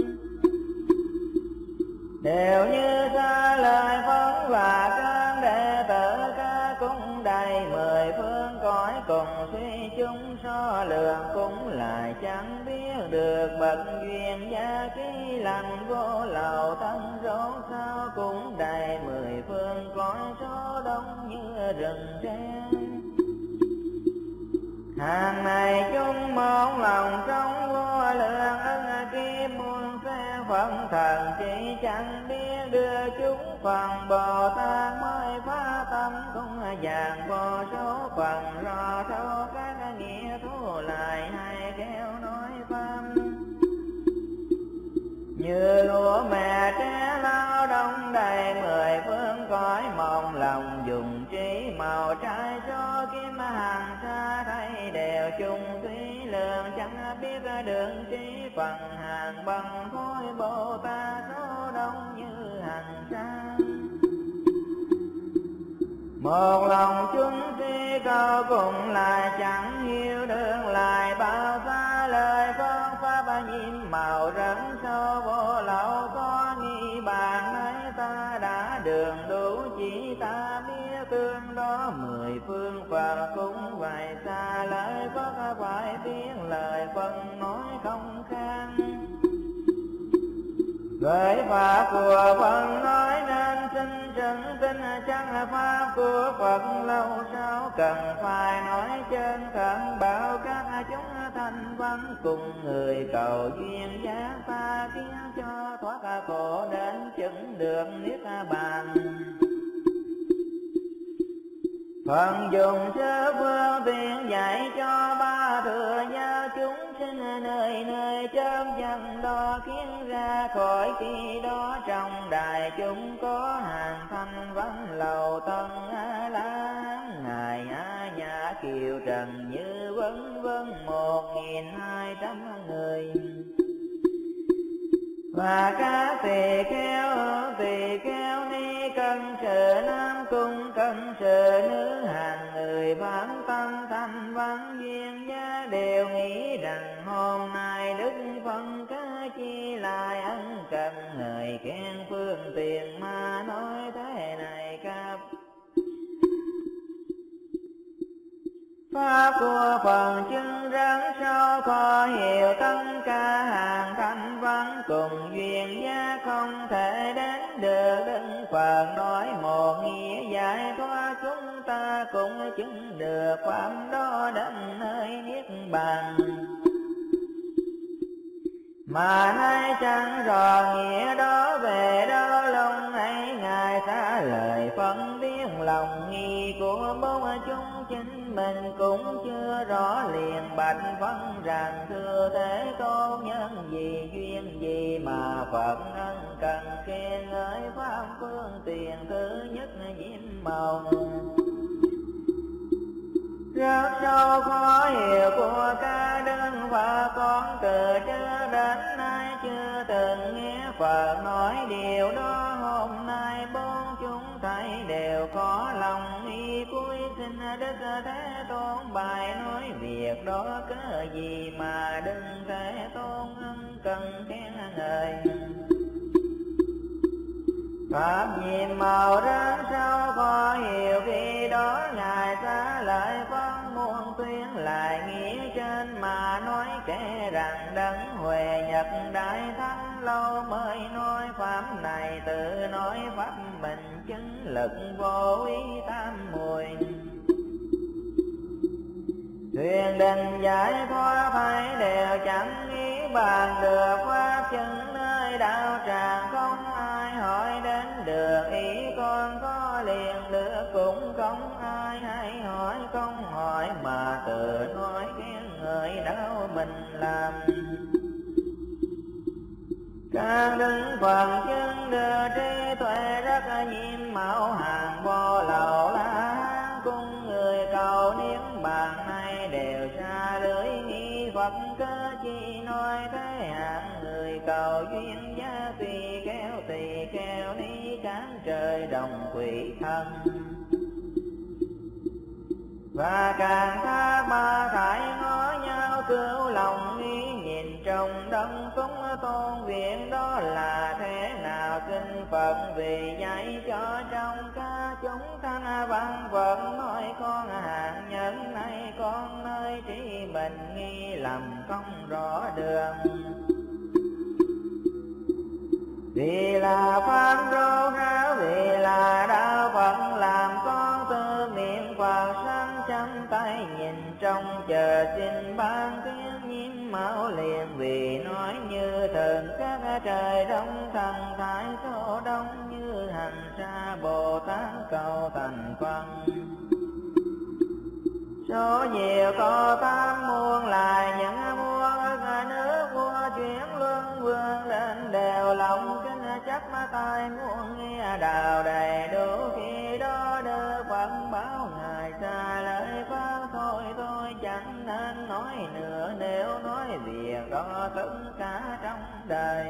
Đều như xa lời phấn và các đệ tử ca cũng đầy mười phương, cõi cùng suy chúng so lượng cũng lại chẳng biết được bậc duyên gia ký lành vô lầu thân rốt sao cũng đầy mười phương, cõi số như rừng tre hàng này chúng một lòng trong vô lượng ân kim muôn xe phận thần chỉ chẳng biết đưa chúng phần bồ tát mới phá tâm không vàng vô số phần, lo sâu các nghĩa thu lại hay kéo nói pháp như lúa mẹ trẻ lao đông đầy mười phương, cõi mong lòng dùng trí màu trái cho kim hàng xa thấy đều chung thủy lượng chẳng biết đường trí phần hàng bằng khối bồ tát số đông như hàng xa một lòng chúng si cao cùng là chẳng hiểu đường lại bao xa, lời con pháp nhiệm màu rắn sâu vô lậu có phải tiếng lời phân nói không khang. Gợi pháp của Phật nói nên xin trần tin chẳng pháp của Phật lâu sau cần phải nói chân cần bảo các chúng thanh văn cùng người cầu duyên giác ta khiến cho thoát khổ đến chứng được niết bàn. Phật dùng sớ phương tiện dạy cho ba thừa gia chúng sinh nơi nơi chớm dân đó khiến ra khỏi khi đó trong đại chúng có hàng thanh văn lầu tân a la ngài a nhã kiều trần như vân vân một nghìn hai trăm người. Và các tỳ kheo tỳ kheo ni cần trở nam người phán tăng thanh văn duyên gia đều nghĩ rằng hôm nay đức phân ca chi lại ân cần. Người khen phương tiền mà nói thế này cap Pháp của phần chân rắn sâu khó hiểu tất cả hàng thanh văn cùng duyên gia không thể đến được Đức Phật nói một nghĩa giải thoát chúng ta cũng chứng được phạm đó đến nơi niết bàn. Mà nay chẳng rõ nghĩa đó về đâu lòng ấy, ngài xa lời phân tiếng lòng nghi của bốn chúng chính mình cũng chưa rõ liền. Bạch phân rằng, thưa thế tôn, nhân gì duyên gì mà phật ân cần khen ngợi pháp phương tiền thứ nhất nhiễm màu. Rất sâu khó hiểu của ca đơn và con từ trước đến nay chưa từng nghe Phật nói điều đó. Hôm nay bốn chúng thấy đều có lòng y cuối xin Đức Thế Tôn. Bài nói việc đó cớ gì mà đừng Thế Tôn ân cần khen ngợi. Pháp nhìn màu ra sao khó hiểu khi đó Ngài xa lại con muôn tuyên lại nghĩa trên mà nói kể rằng đấng huệ nhật đại thánh lâu mới nói pháp này tự nói pháp mình chứng lực vô ý tam mùi Thuyền đình giải thoát phải đều chẳng nghĩ bàn được pháp chân nơi đạo tràng không hỏi đến được, ý con có liền được. Cũng không ai hay hỏi, không hỏi mà tự nói khen người đâu mình làm. Các đứng phần chân đưa trí tuệ rất nhiệm, mạo hàng bò lầu la cung người cầu niếm bàn này đều xa lưới, nghi phật cơ chi nói thế hạng người cầu duyên gia tùy trời đồng quỷ thân. Và càng tha ba thải ngó nhau, cứu lòng ý nhìn trong đông cúng tôn viện. Đó là thế nào kinh phật? Vì dạy cho trong ca chúng thanh văn vật nói con hạng nhân này con nơi trí mình, nghi lầm không rõ đường vì là pháp rô ráo vì là đạo phật làm con tư niệm phật sáng chăm tay nhìn trong chờ xin ban tiếng nhiễm máu liền. Vì nói như thần các trời đông thần thái số đông như hành sa bồ tát cầu thành phân số nhiều có tám muôn là những muôn nước, vua, chuyển vương lên đều lòng kính chấp má tai muôn nghe đào đầy đủ. Khi đó đưa phật báo ngài xa lời pháp thôi, tôi chẳng nên nói nữa, nếu nói việc đó tất cả trong đời.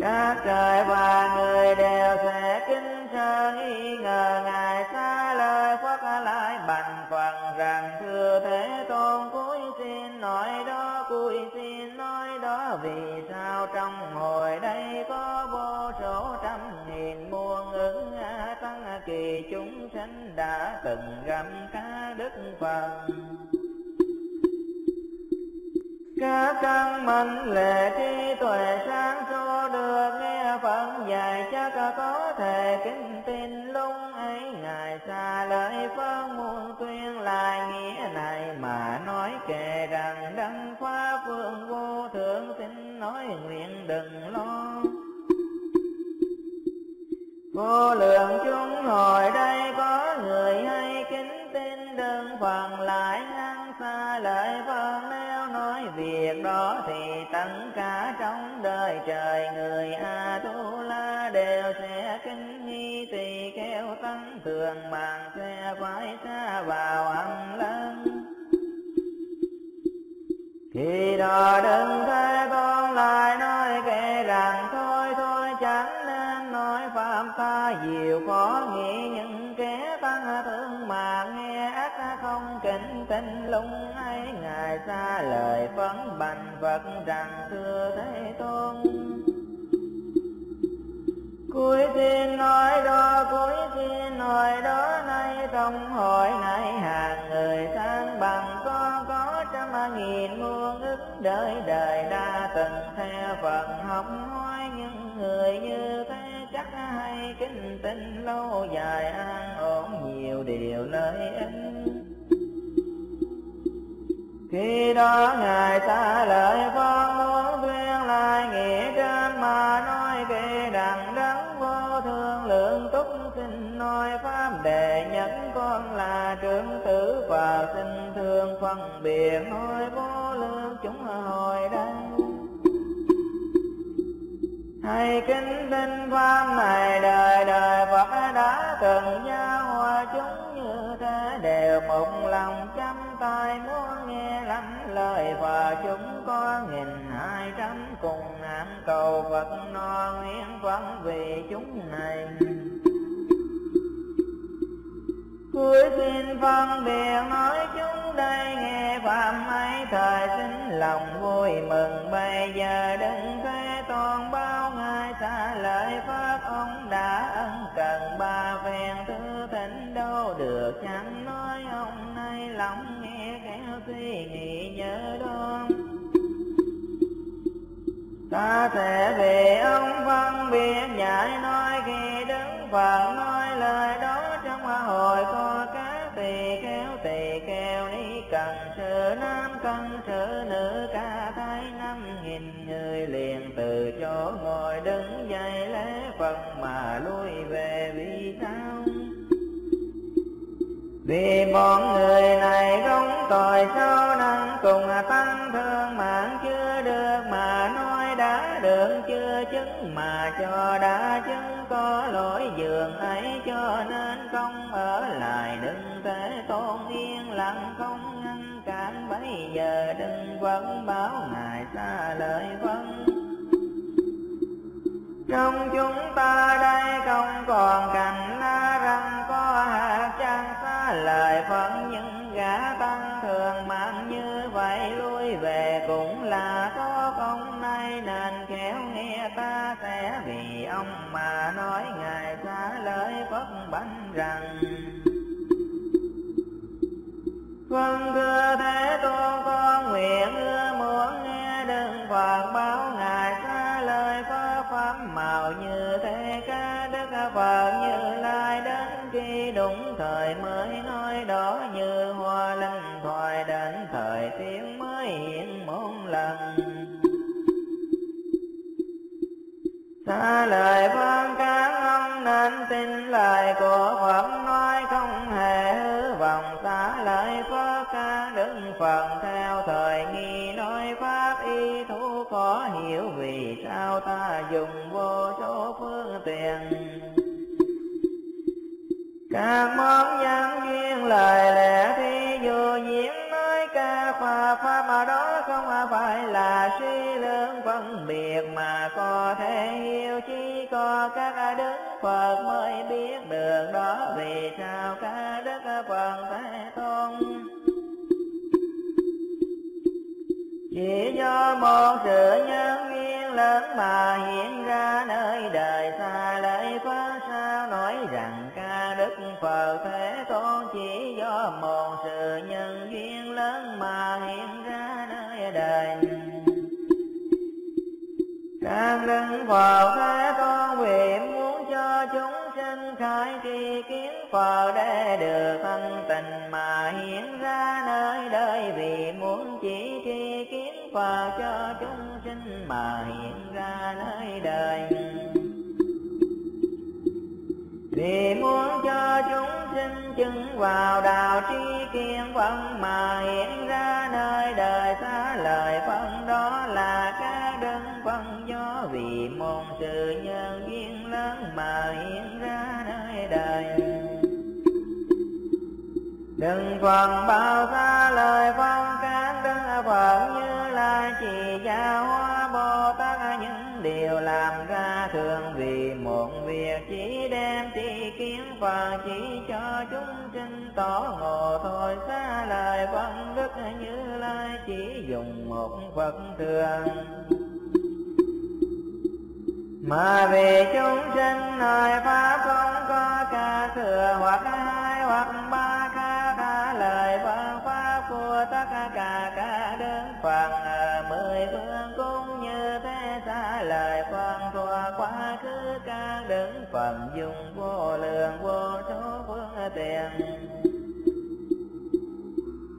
Các trời và người đều sẽ kính sợ nghi ngờ ngài xa lời phát lại bằng phần rằng, thưa thế tôn, cuối xin nói đó, cuối xin vì sao trong hồi đây có vô số trăm nghìn muôn ứng tăng kỳ chúng sanh đã từng gặp cá đức phật? Các căn mệnh lệ trí tuệ sáng cho được nghe phật dạy chắc có thể kính tin lúc ấy ngài xa lời phân muôn tuyên đừng lo. Vô lượng chúng hồi đây có người hay kính tin đơn phần lại ngăn xa lời phân nếu nói việc đó thì tất cả trong đời trời người a tu la đều sẽ kinh nghi tỳ kéo tăng thường bằng xe phải xa vào âm lân. Khi đó đừng thấy con lại nói diệu có nghĩ những kẻ tăng thương mà nghe ác không kính tin. Lung ấy ngài xa lời phấn bành phật rằng, thưa thế tôn, cuối xin nói đó, cuối xin nói đó nay, trong hội này hàng người sang bằng có có trăm nghìn muôn ức đời đời đã từng theo phật học hỏi những người như thế chắc hay kinh tinh lâu dài an ổn nhiều điều nơi ích khi đó ngài ta lời con muốn duyên lại nghĩa trên mà nói kệ đằng đấng vô thương lượng túc xin nói pháp đề nhẫn con là trưởng tử và xin thương phân biệt nói vô lượng chúng hồi đây hay kính tinh pháp này đời đời Phật đã từng giao hòa chúng như thế. Đều một lòng chăm tay muốn nghe lắm lời và chúng có nghìn hai trăm cùng nam cầu Phật, no nguyện vẫn vì chúng này. Cuối xin phân biệt nói chúng đây, nghe phạm ấy thời xin lòng vui mừng. Bây giờ đừng thế được chẳng nói ông nay lòng nghe kẻ suy nghĩ nhớ đoan ta sẽ về ông phân biệt giải nói khi đứng phật nói lời đó trong hồi. Có cá tỳ kéo tỳ kéo ni cần sự nam, cần sự nữ. Ca thái năm nghìn người liền từ chỗ ngồi đứng dậy lễ phật mà luôn vì bọn người này không tội sao năng cùng tăng thương mạng chưa được, mà nói đã được, chưa chứng mà cho đã chứng, có lỗi giường ấy cho nên không ở lại. Đừng thế tôn yên lặng, không ngăn cản, bây giờ đừng vẫn báo ngài xa lời vâng. Trong chúng ta đây không còn cảnh la rằng có hạt chăng lời phật những gã tăng thường mạng như vậy, lui về cũng là có công nay nên kéo nghe ta sẽ vì ông mà nói ngài trả lời phật bánh rằng. Vâng thưa Thế Tôn con nguyện ưa muốn nghe đừng Phật báo Ngài xa lời có pháp màu như thế ca Đức Phật như lai đến khi đúng thời mới nói đó như hoa linh thoại đến thời tiếng mới hiện muôn lần. Xa lời vâng các ông nên tin lời của Phật nói không hề hư vọng. Xa lời Phật ca đức Phật theo thời nghi nói pháp y thú có hiểu vì sao ta dùng vô số phương tiện các món nhân duyên lời lẽ thi vô nhiễm nói ca pháp pháp mà đó không phải là suy lượng phân biệt mà có thể hiểu. Chỉ có các đức Phật mới biết được đó, vì sao các đức Phật Thế Tôn chỉ do một sự nhân duyên lớn mà hiện phật thế tôn, nguyện muốn cho chúng sinh khai tri kiến phật để được thân tình mà hiện ra nơi đời. Vì muốn chỉ tri kiến phật cho chúng sinh mà hiện ra nơi đời. Vì muốn cho chúng sinh chứng vào đạo tri kiến phân mà hiện ra nơi đời. Xa lời phân đó là cái sự nhân duyên lớn mà hiện ra nơi đời. Đừng còn bao xa lời phong cán đơn phật như là chỉ giáo hóa bồ tát. Những điều làm ra thường vì một việc chỉ đem tri kiến và chỉ cho chúng sinh tỏ ngộ thôi. Xa lời văn đức như lai chỉ dùng một phật thường mà vì chúng sinh nơi pháp không có ca thừa hoặc hai hoặc ba ca ta lời văn pháp của tất cả các đơn phật. Ở mười phương cũng như thế xa, lời phật thua quá khứ các đơn phật. Dùng vô lượng, vô số phương tiện.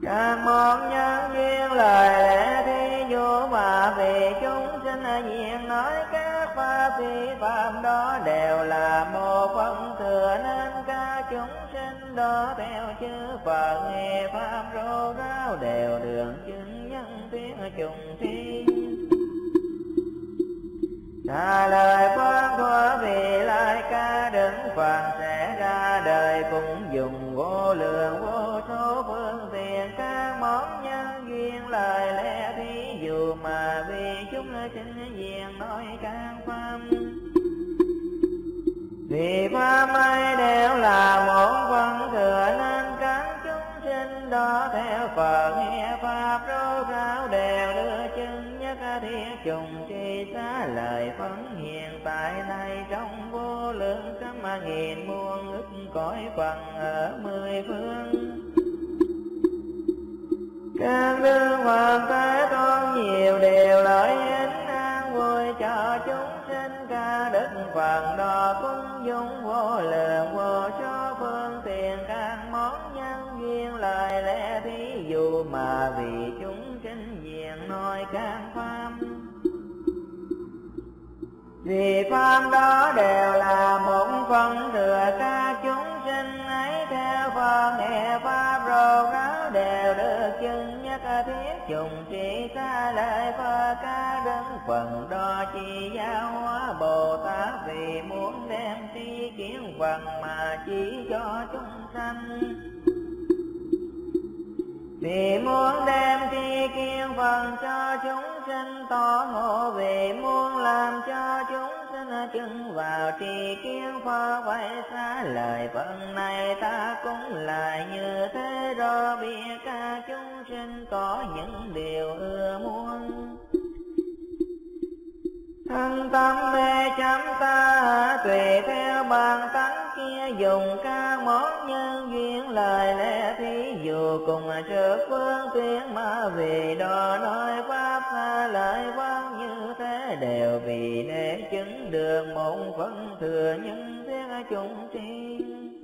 Các món nhân duyên lời lẽ thi dụ về vì chúng sinh diện nói các pháp phi phạm đó đều là một phân thừa nên các chúng sinh đó theo chư Phật, nghe pháp rô ráo đều đường chứng nhân tiếng trùng thiên trả lời quan thoa vì lai ca đứng phật sẽ ra đời cũng dùng vô lượng vô số phương tiện các món nhân duyên lời lẽ vì pháp ấy đều là một phần thừa nên các chúng sinh đó theo Phật nghe pháp rốt ráo đều đưa chân nhất thiết trùng tri xá lời phấn hiện tại này trong vô lượng trăm nghìn muôn ức cõi phần ở mười phương. Các đương hoàng Thế Tôn nhiều đều lợi đức phật đo cung dung vô lượng vô số phương tiện các món nhân duyên lời lẽ thí dụ mà vì chúng sinh diện nói các pháp vì pháp đó đều là một phần thừa ca chúng sinh ấy, theo phần nghe pháp rồi ráo đều được chứng thiết trùng trị ta lời Phật ca đơn phần đo chi giáo hóa Bồ Tát vì muốn đem tri kiến phần mà chỉ cho chúng sanh. Vì muốn đem tri kiến phần cho chúng sinh tỏ ngộ, vì muốn làm cho chúng chứng vào tri kiến khoa quay xa lời phần này ta cũng là như thế đó biết ca chúng sinh có những điều ưa muốn. Thân tâm mê chấm ta, tùy theo bàn tánh dùng ca món nhân duyên lời lẽ thí dụ, cùng trước phương tiện mà vì đó nói pháp xa lời văn như thế đều vì để chứng được một phần thừa nhân thế chúng tiên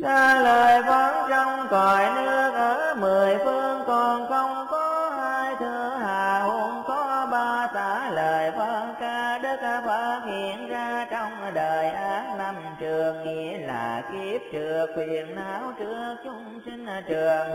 xa lời phán trong cõi nước ở mười phương còn không có thường nghĩa là kiếp trượt phiền não trước chúng sinh trường.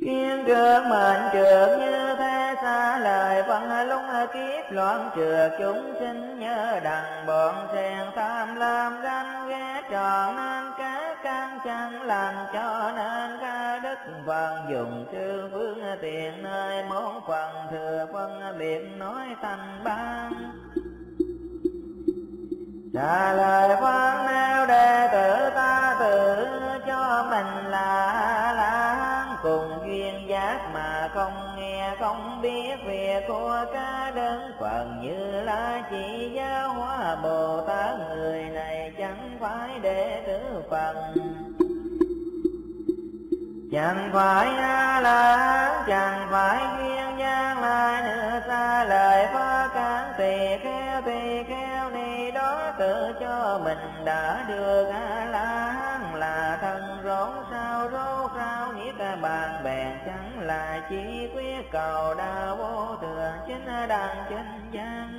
Kiên trượt mệnh trường như thế xa lời văn lúc kiếp loạn trượt chúng sinh nhớ đằng bọn sen tham lam ganh ghét tròn nên các căn chẳng lành cho nên ca đức văn dùng chư phương tiền nơi món phần thừa phân biệt nói thành ban trả lời quán nào đệ tử ta tự cho mình là lãng. Cùng duyên giác mà không nghe, không biết việc của cá đơn phần như là chỉ giáo hóa bồ tát, người này chẳng phải đệ tử phần chẳng phải a la chẳng phải duyên gian lại nữa xa lời phá cản tỳ kheo tỳ kheo đó cho mình đã được a la là thân rốn sao rốt sao nghĩa bàn bèn chẳng là chỉ quyết, cầu đa vô thường chính đăng chính gian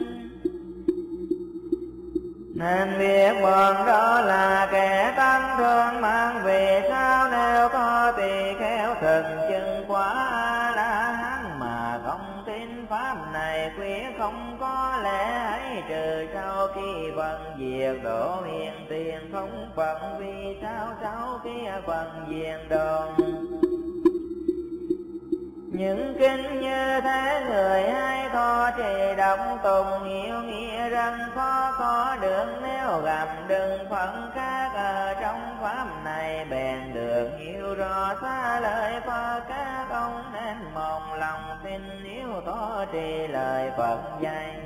nên biết bọn đó là kẻ tâm thương mang về sao, nếu có tỳ khéo thần chân quá trừ sau khi phần diệt độ hiện tiền không phận vì sao sau khi phần diệt đồng. Những kinh như thế người hay có trì động tùng, hiểu nghĩa rằng khó có được nếu gặp đừng phận khác ở trong pháp này. Bèn được hiểu rõ xa lời phật, các ông nên mong lòng tin yêu có trì lời phật dạy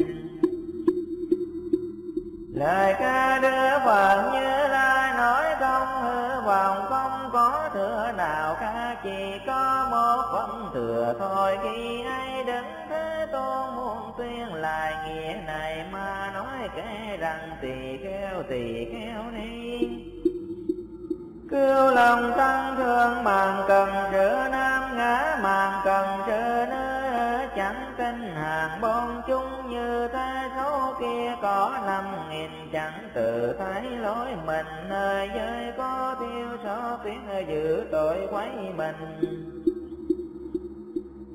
lời ca đưa phật như lai nói không hư vọng, không có thừa nào khác, chỉ có một phần thừa thôi. Khi ấy đến thế tôn muốn tuyên lại nghĩa này mà nói kể rằng tỳ kheo tỳ kheo đi cứu lòng tăng thương màng cần rửa nam ngã màng cần rửa nữ chẳng tin hàng bon chung như ta số kia có năm nghìn, chẳng tự thấy lối mình. Nơi giới có tiêu, số tiếng giữ tội quấy mình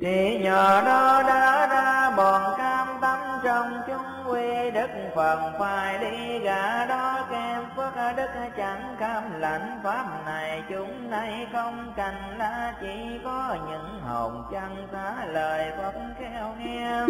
chỉ nhờ đó đã ra bọn cam tâm trong chúng quy đức phần phải đi gã đó kem phước đức chẳng cam lãnh pháp này chúng nay không cành lá, chỉ có những hồn chân xá lời phật khéo nghe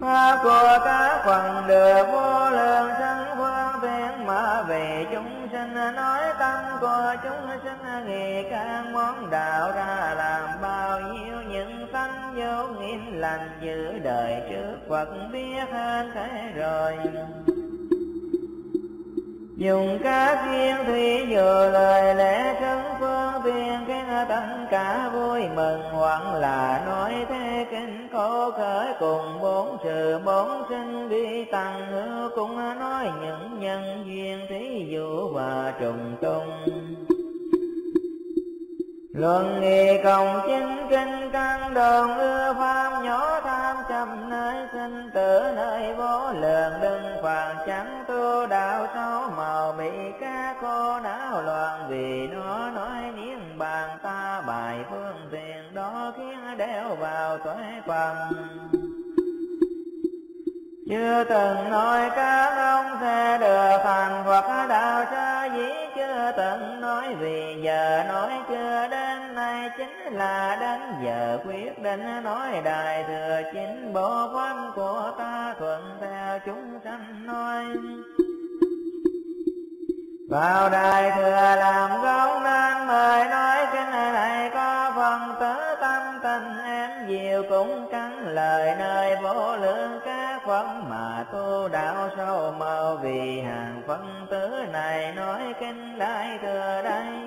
Pháp của các phần được vô lượng sanh phương tiện mà về chúng sinh nói tâm của chúng sinh nghề các món đạo ra làm bao nhiêu những tánh vô nghiêm lành giữ đời trước Phật biết hơn thế rồi. Dùng các viên thủy vừa lời lẽ thân phương tiện tất cả vui mừng hoặc là nói thế kinh cố khởi cùng bốn trừ bốn sinh vi tăng. Hứa cũng nói những nhân duyên thí dụ và trùng tung Luận nghi công chính kinh căn đồn, ưa pháp nhỏ tham chậm nơi sinh tử, nơi vô lượng đừng phàn chẳng tu đạo sâu màu bị ca khô não loạn vì nó nói bàn ta bài phương tiền đó khiến đeo vào tuế phần chưa từng nói các ông sẽ được thành Phật đạo sa dĩ, chưa từng nói vì giờ nói chưa đến nay, chính là đến giờ quyết định nói đại thừa chính bộ pháp của ta thuận theo chúng sanh nói bao đại thừa làm gốc nên mời nói kinh này có phần tứ tâm tình em diệu cũng cắn lời nơi vô lượng các phân mà tu đạo sâu màu vì hàng phân tứ này nói kinh đại thừa đây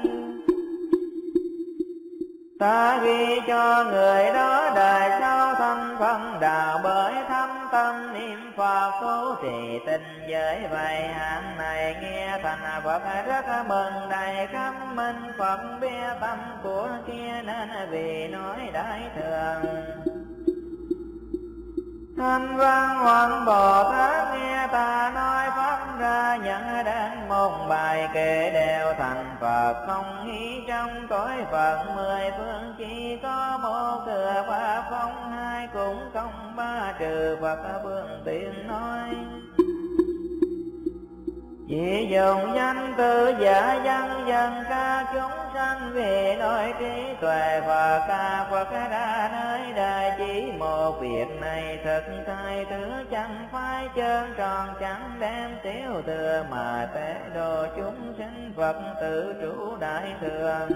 ta ghi cho người đó đời sau thân phân đạo bởi thâm tâm niệm phật. Cố trì tình giới vậy, hạng này nghe thành phật rất mừng. Đầy khắp minh phật, bia tâm của kia nên vì nói đại thường. Thanh văn hoàng Bồ Tát nghe ta nói ra nhẫn đến một bài kệ đều thành Phật. Không nghĩ trong cõi Phật mười phương chỉ có một cửa và phong hai cũng không ba trừ Phật. Vương tiện nói chỉ dùng danh từ giả dân dân ca chúng sanh, vì nói trí tuệ và ca Phật ra nơi đại chỉ một việc này. Thực thay thứ chẳng phải chân tròn chẳng đem tiểu thừa, mà tế đồ chúng sinh Phật tự trụ đại thường.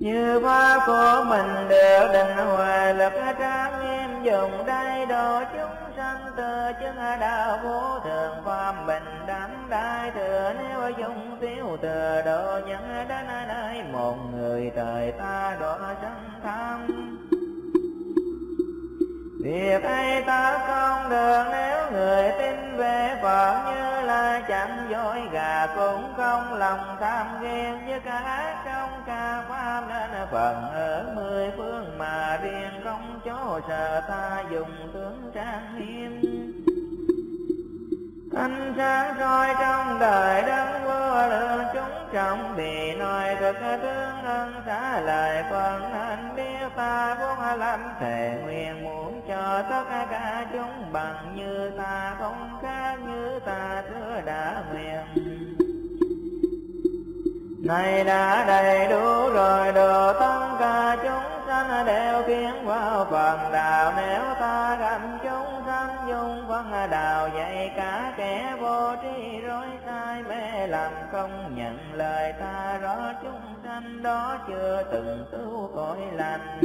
Như pháp của mình đều định huệ lực trang nghiêm, dùng đây đồ chúng tơ chứng đạo vô thường pháp bình đẳng đại thừa nếu dùng tiêu từ độ nhân đến nơi một người trời ta đọa sanh tham. Việc ấy ta không được nếu người tin về Phật như là chẳng dối gà, cũng không lòng tham ghen với cả trong ca pháp. Nên phần ở mười phương mà riêng không chỗ sợ ta dùng tướng trang nghiêm ánh sáng soi trong đời đấng vô lượng chúng trọng. Bị nói thực tướng ân trả lời phần anh biết ta vốn lắm thề nguyện muốn cho tất cả chúng bằng. Như ta không khác, như ta xưa đã nguyện. Này đã đầy đủ rồi, đồ tất cả chúng sanh đều khiến vào phần đạo nếu ta gặp chúng sanh dung phân đạo dạy cả kẻ vô tri rối sai mê làm không nhận lời ta, rõ chúng sanh đó chưa từng cứu cõi lành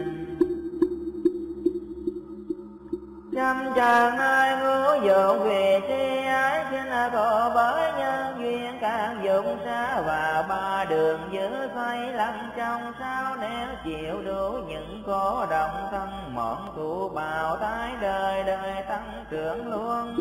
trăm trần ai ngũ dụng vì thi ái, xin khổ bởi nhân duyên càng dụng xa và ba đường giữ xoay lăn trong sao. Nếu chịu đủ những cố động thân, mọn thụ bào tái đời đời tăng trưởng luôn.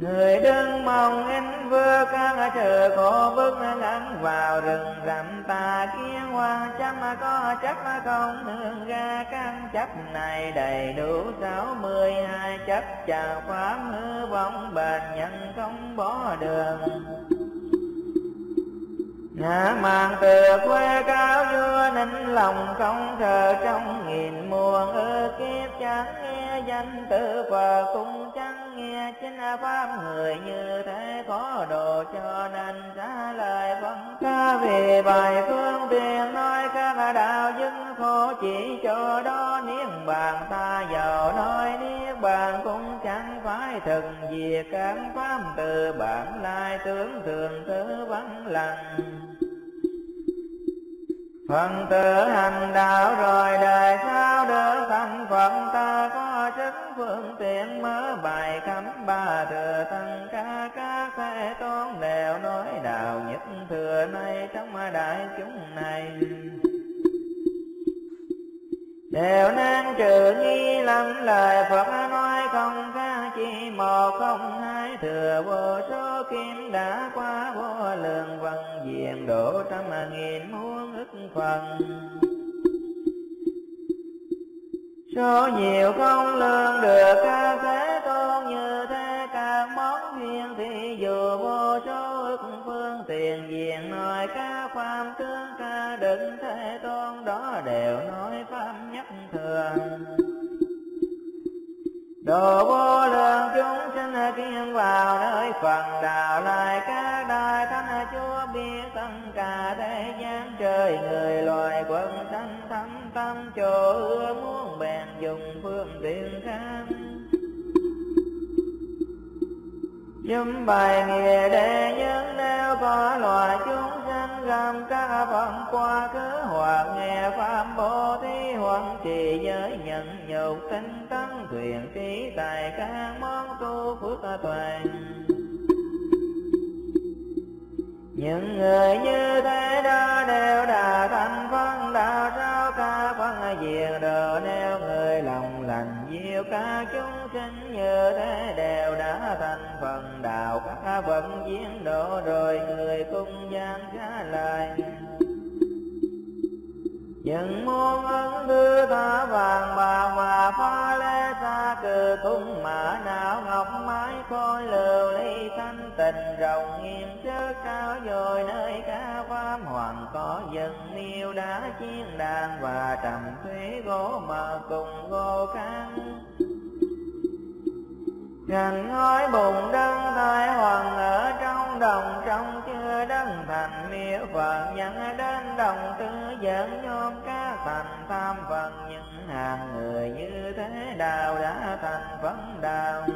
Người đứng mong in vừa các chờ có bước ngắn vào rừng rậm ta kiến hoa. Chăm có chấp không thương ra căn chấp này đầy đủ sáu mươi hai chấp chào pháp hư vọng bền nhân không bỏ đường. Ngã mang từ quê cao vua nín lòng không thờ trong nghìn muôn ơ kiếp chẳng nghe danh tự và cũng chẳng nghe chính pháp người như thế có đồ cho nên trả lời vâng ca về bài phương tiện nói các đạo dân khổ chỉ cho đó niết bàn ta giàu nói niết bàn cũng chẳng phải thực gì, các pháp từ bản lai tướng thường thứ vắng lặng phần tử hành đạo rồi đời sao đại chúng này. Đều nên trừ nghi lắm, lời Phật nói không khác chi một không hai. Thừa vô số kim đã qua, vô lượng văn diện độ trăm nghìn muôn ức phần. Số nhiều không lương được ca thế Đồ vô lượng chúng sinh kiên vào nơi phần đạo lại các đại thánh chúa biết tất cả thế gian trời người loài quân sanh thánh tâm chỗ ưa muốn bèn dùng phương tiện khác. Chúng bài nghĩa để nhân nếu có loài chúng sanh gồm các phần qua cứ hoặc nghe pháp bồ thí hoặc trì giới nhận nhục tinh tấn thuyền trí tài các món tu phước toàn. Những người như thế đó đều đã thành phân đạo sao ca phân diệt đồ nếu người lòng lành. Diệu ca chúng sinh như thế đều đã thành phần đạo các vận diễn độ rồi người cung gian trả lời những muôn ân đưa ta vàng bạc hòa pha lê xa cờ tung mã não ngọc mái coi lưu ly thanh tình rồng nghiêm trước cao dồi nơi ca pháp hoàng có dân niêu đá chiên đàn và trầm thúy gỗ mà cùng gỗ khăn Gành ngói bụng đăng thai hoàng ở trong đồng, trong chưa đấng thành miếu Phật nhận đến đồng tư dẫn nhóm các thành tham phần những hàng người như thế đạo đã thành vấn đào?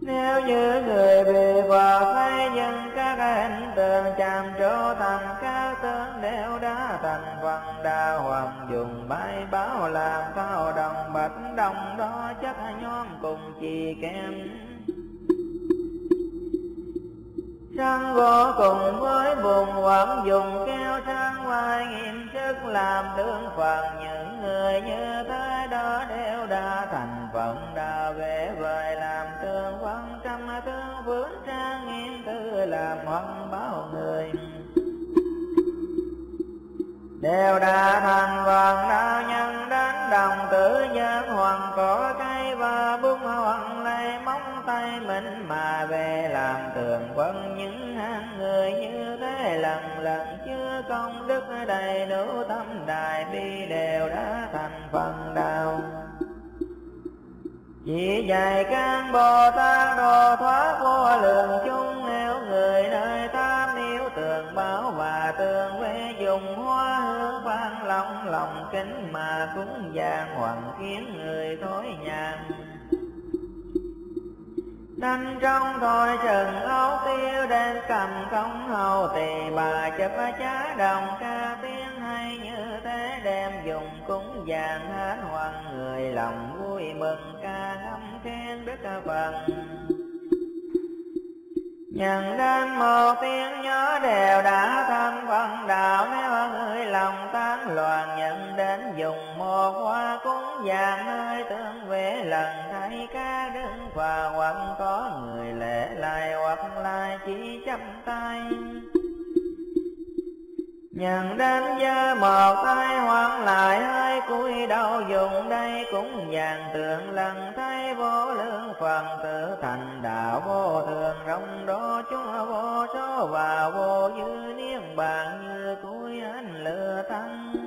Nếu như người bị Phật hay dân các hình tượng chạm trổ thành các đeo đá đã thành phần đa hoàng, dùng bãi báo làm thao đồng, bạch đồng đó chắc nhóm cùng chi kém Sang gỗ cùng với buồn quẩn dùng keo sang vai nghiêm sức làm tương phần những người như thế đó đều đã thành phận đã về vời làm tương phân trăm tướng vướng trang nghiêm tư làm hoằng bao người đều đã thành vần đạo nhân đến đồng tử nhân hoàng có cây và bung hoàng. Lấy móng tay mình mà về làm tường quân những hạng người như thế lần lần chưa công đức đầy đủ, tâm đại bi đều đã thành phần đạo chỉ dạy các bồ tát đồ thoát vô lượng chung, nếu người nơi bà tương quê dùng hoa hương ban lòng lòng kính mà cúng vàng hoàng kiến người thối nhàn. Đanh trong thôi trần áo tiêu đen cầm công hầu, tỳ bà chụp chá đồng ca tiếng hay như thế, đem dùng cúng vàng hát hoàng người lòng vui mừng ca ngâm khen đức phần Nhận đến một tiếng nhớ đều đã thân phần đạo Nếu người lòng tán loạn, nhận đến dùng một hoa cúng vàng nơi tương về lần thấy ca đứng và hoặc có người lễ lại hoặc lại chỉ chăm tay. Nhận đến gia một tay hoang lại hai cúi đầu dùng đây cũng vàng. Tượng lần thay vô lượng phần tự thành đạo vô thường. Rộng đó chúa vô số và vô dư niên bàn như cúi anh lửa tăng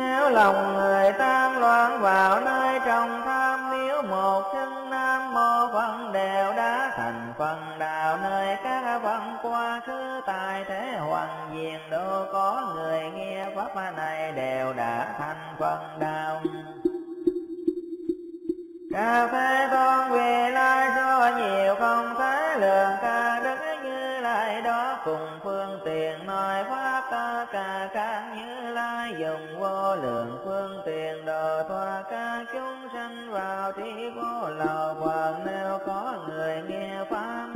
nếu lòng người tan loạn vào nơi trong tham miếu, một chân nam mô phật đều đã thành phần đạo nơi các văn qua khứ, tài thế hoàng diền đâu có người nghe pháp này đều đã thành phần đạo ca thế con vì lai do nhiều không thấy lượng ca đức sanh trí vô lầu quần nếu có người nghe pháp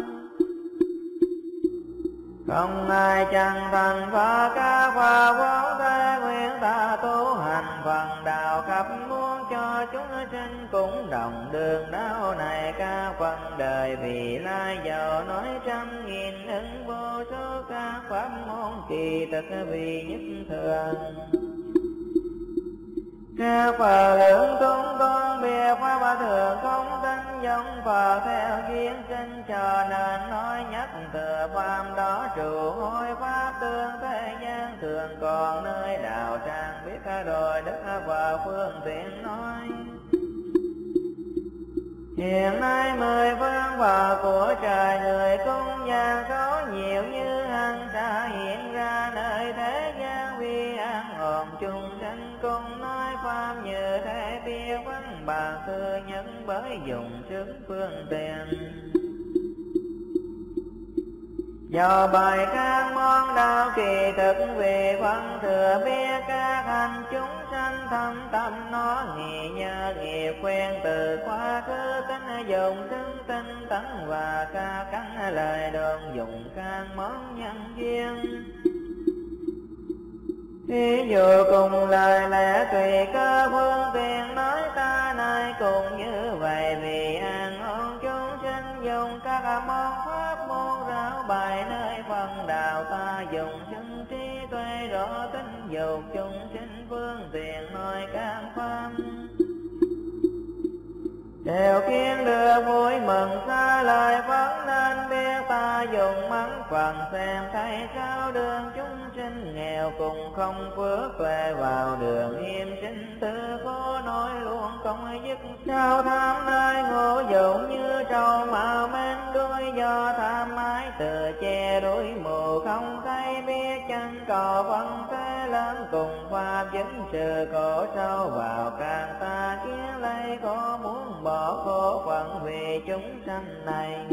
không ai chẳng thành phật các phật vốn thế nguyện ta tu hành phần đạo khắp muốn cho chúng sinh cũng đồng đường đạo này ca phần đời vì lai giàu nói trăm nghìn ứng vô số các pháp môn kỳ thực vì nhất thường các Phật lượng tôn con biệt pháp ba thường không tin giống Phật theo kiến sinh cho nên nói nhất thừa pháp đó trụ hối pháp tương thế gian thường còn nơi đạo tràng biết rồi đức và phương tiện nói. Hiện nay mười phương và của trời người cung gian có nhiều như bà cư nhân bởi dùng chứng phương tiện. Do bài các món đạo kỳ thực về văn thừa biết các hành chúng sanh thâm tâm nó nghề nhờ nghiệp quen từ quá khứ tính dùng chứng tinh tấn và ca cắn lời đồn dùng các món nhân duyên. Thí dụ cùng lời lẽ tùy cơ phương tiện nói ta nay cùng như vậy, vì an ổn chúng sinh dùng các môn pháp môn ráo bài nơi phần đạo ta dùng chân trí tuệ rõ tính dục chúng sinh phương tiện nói các pháp đều kiến được vui mừng xa lời vẫn nên biết ta dùng mắng phần, xem thấy sao đường chúng sinh nghèo cùng không phước về vào đường im sinh tư khó nói luôn không dứt. Sao tham nay ngộ dụng như trâu mà men đuôi do tham ái từ che đuổi mù không thấy biết chân cầu văn thế lớn cùng pháp dính trừ cổ sâu vào càng ta kiến lấy có muốn bỏ khổ phận vì chúng sanh này.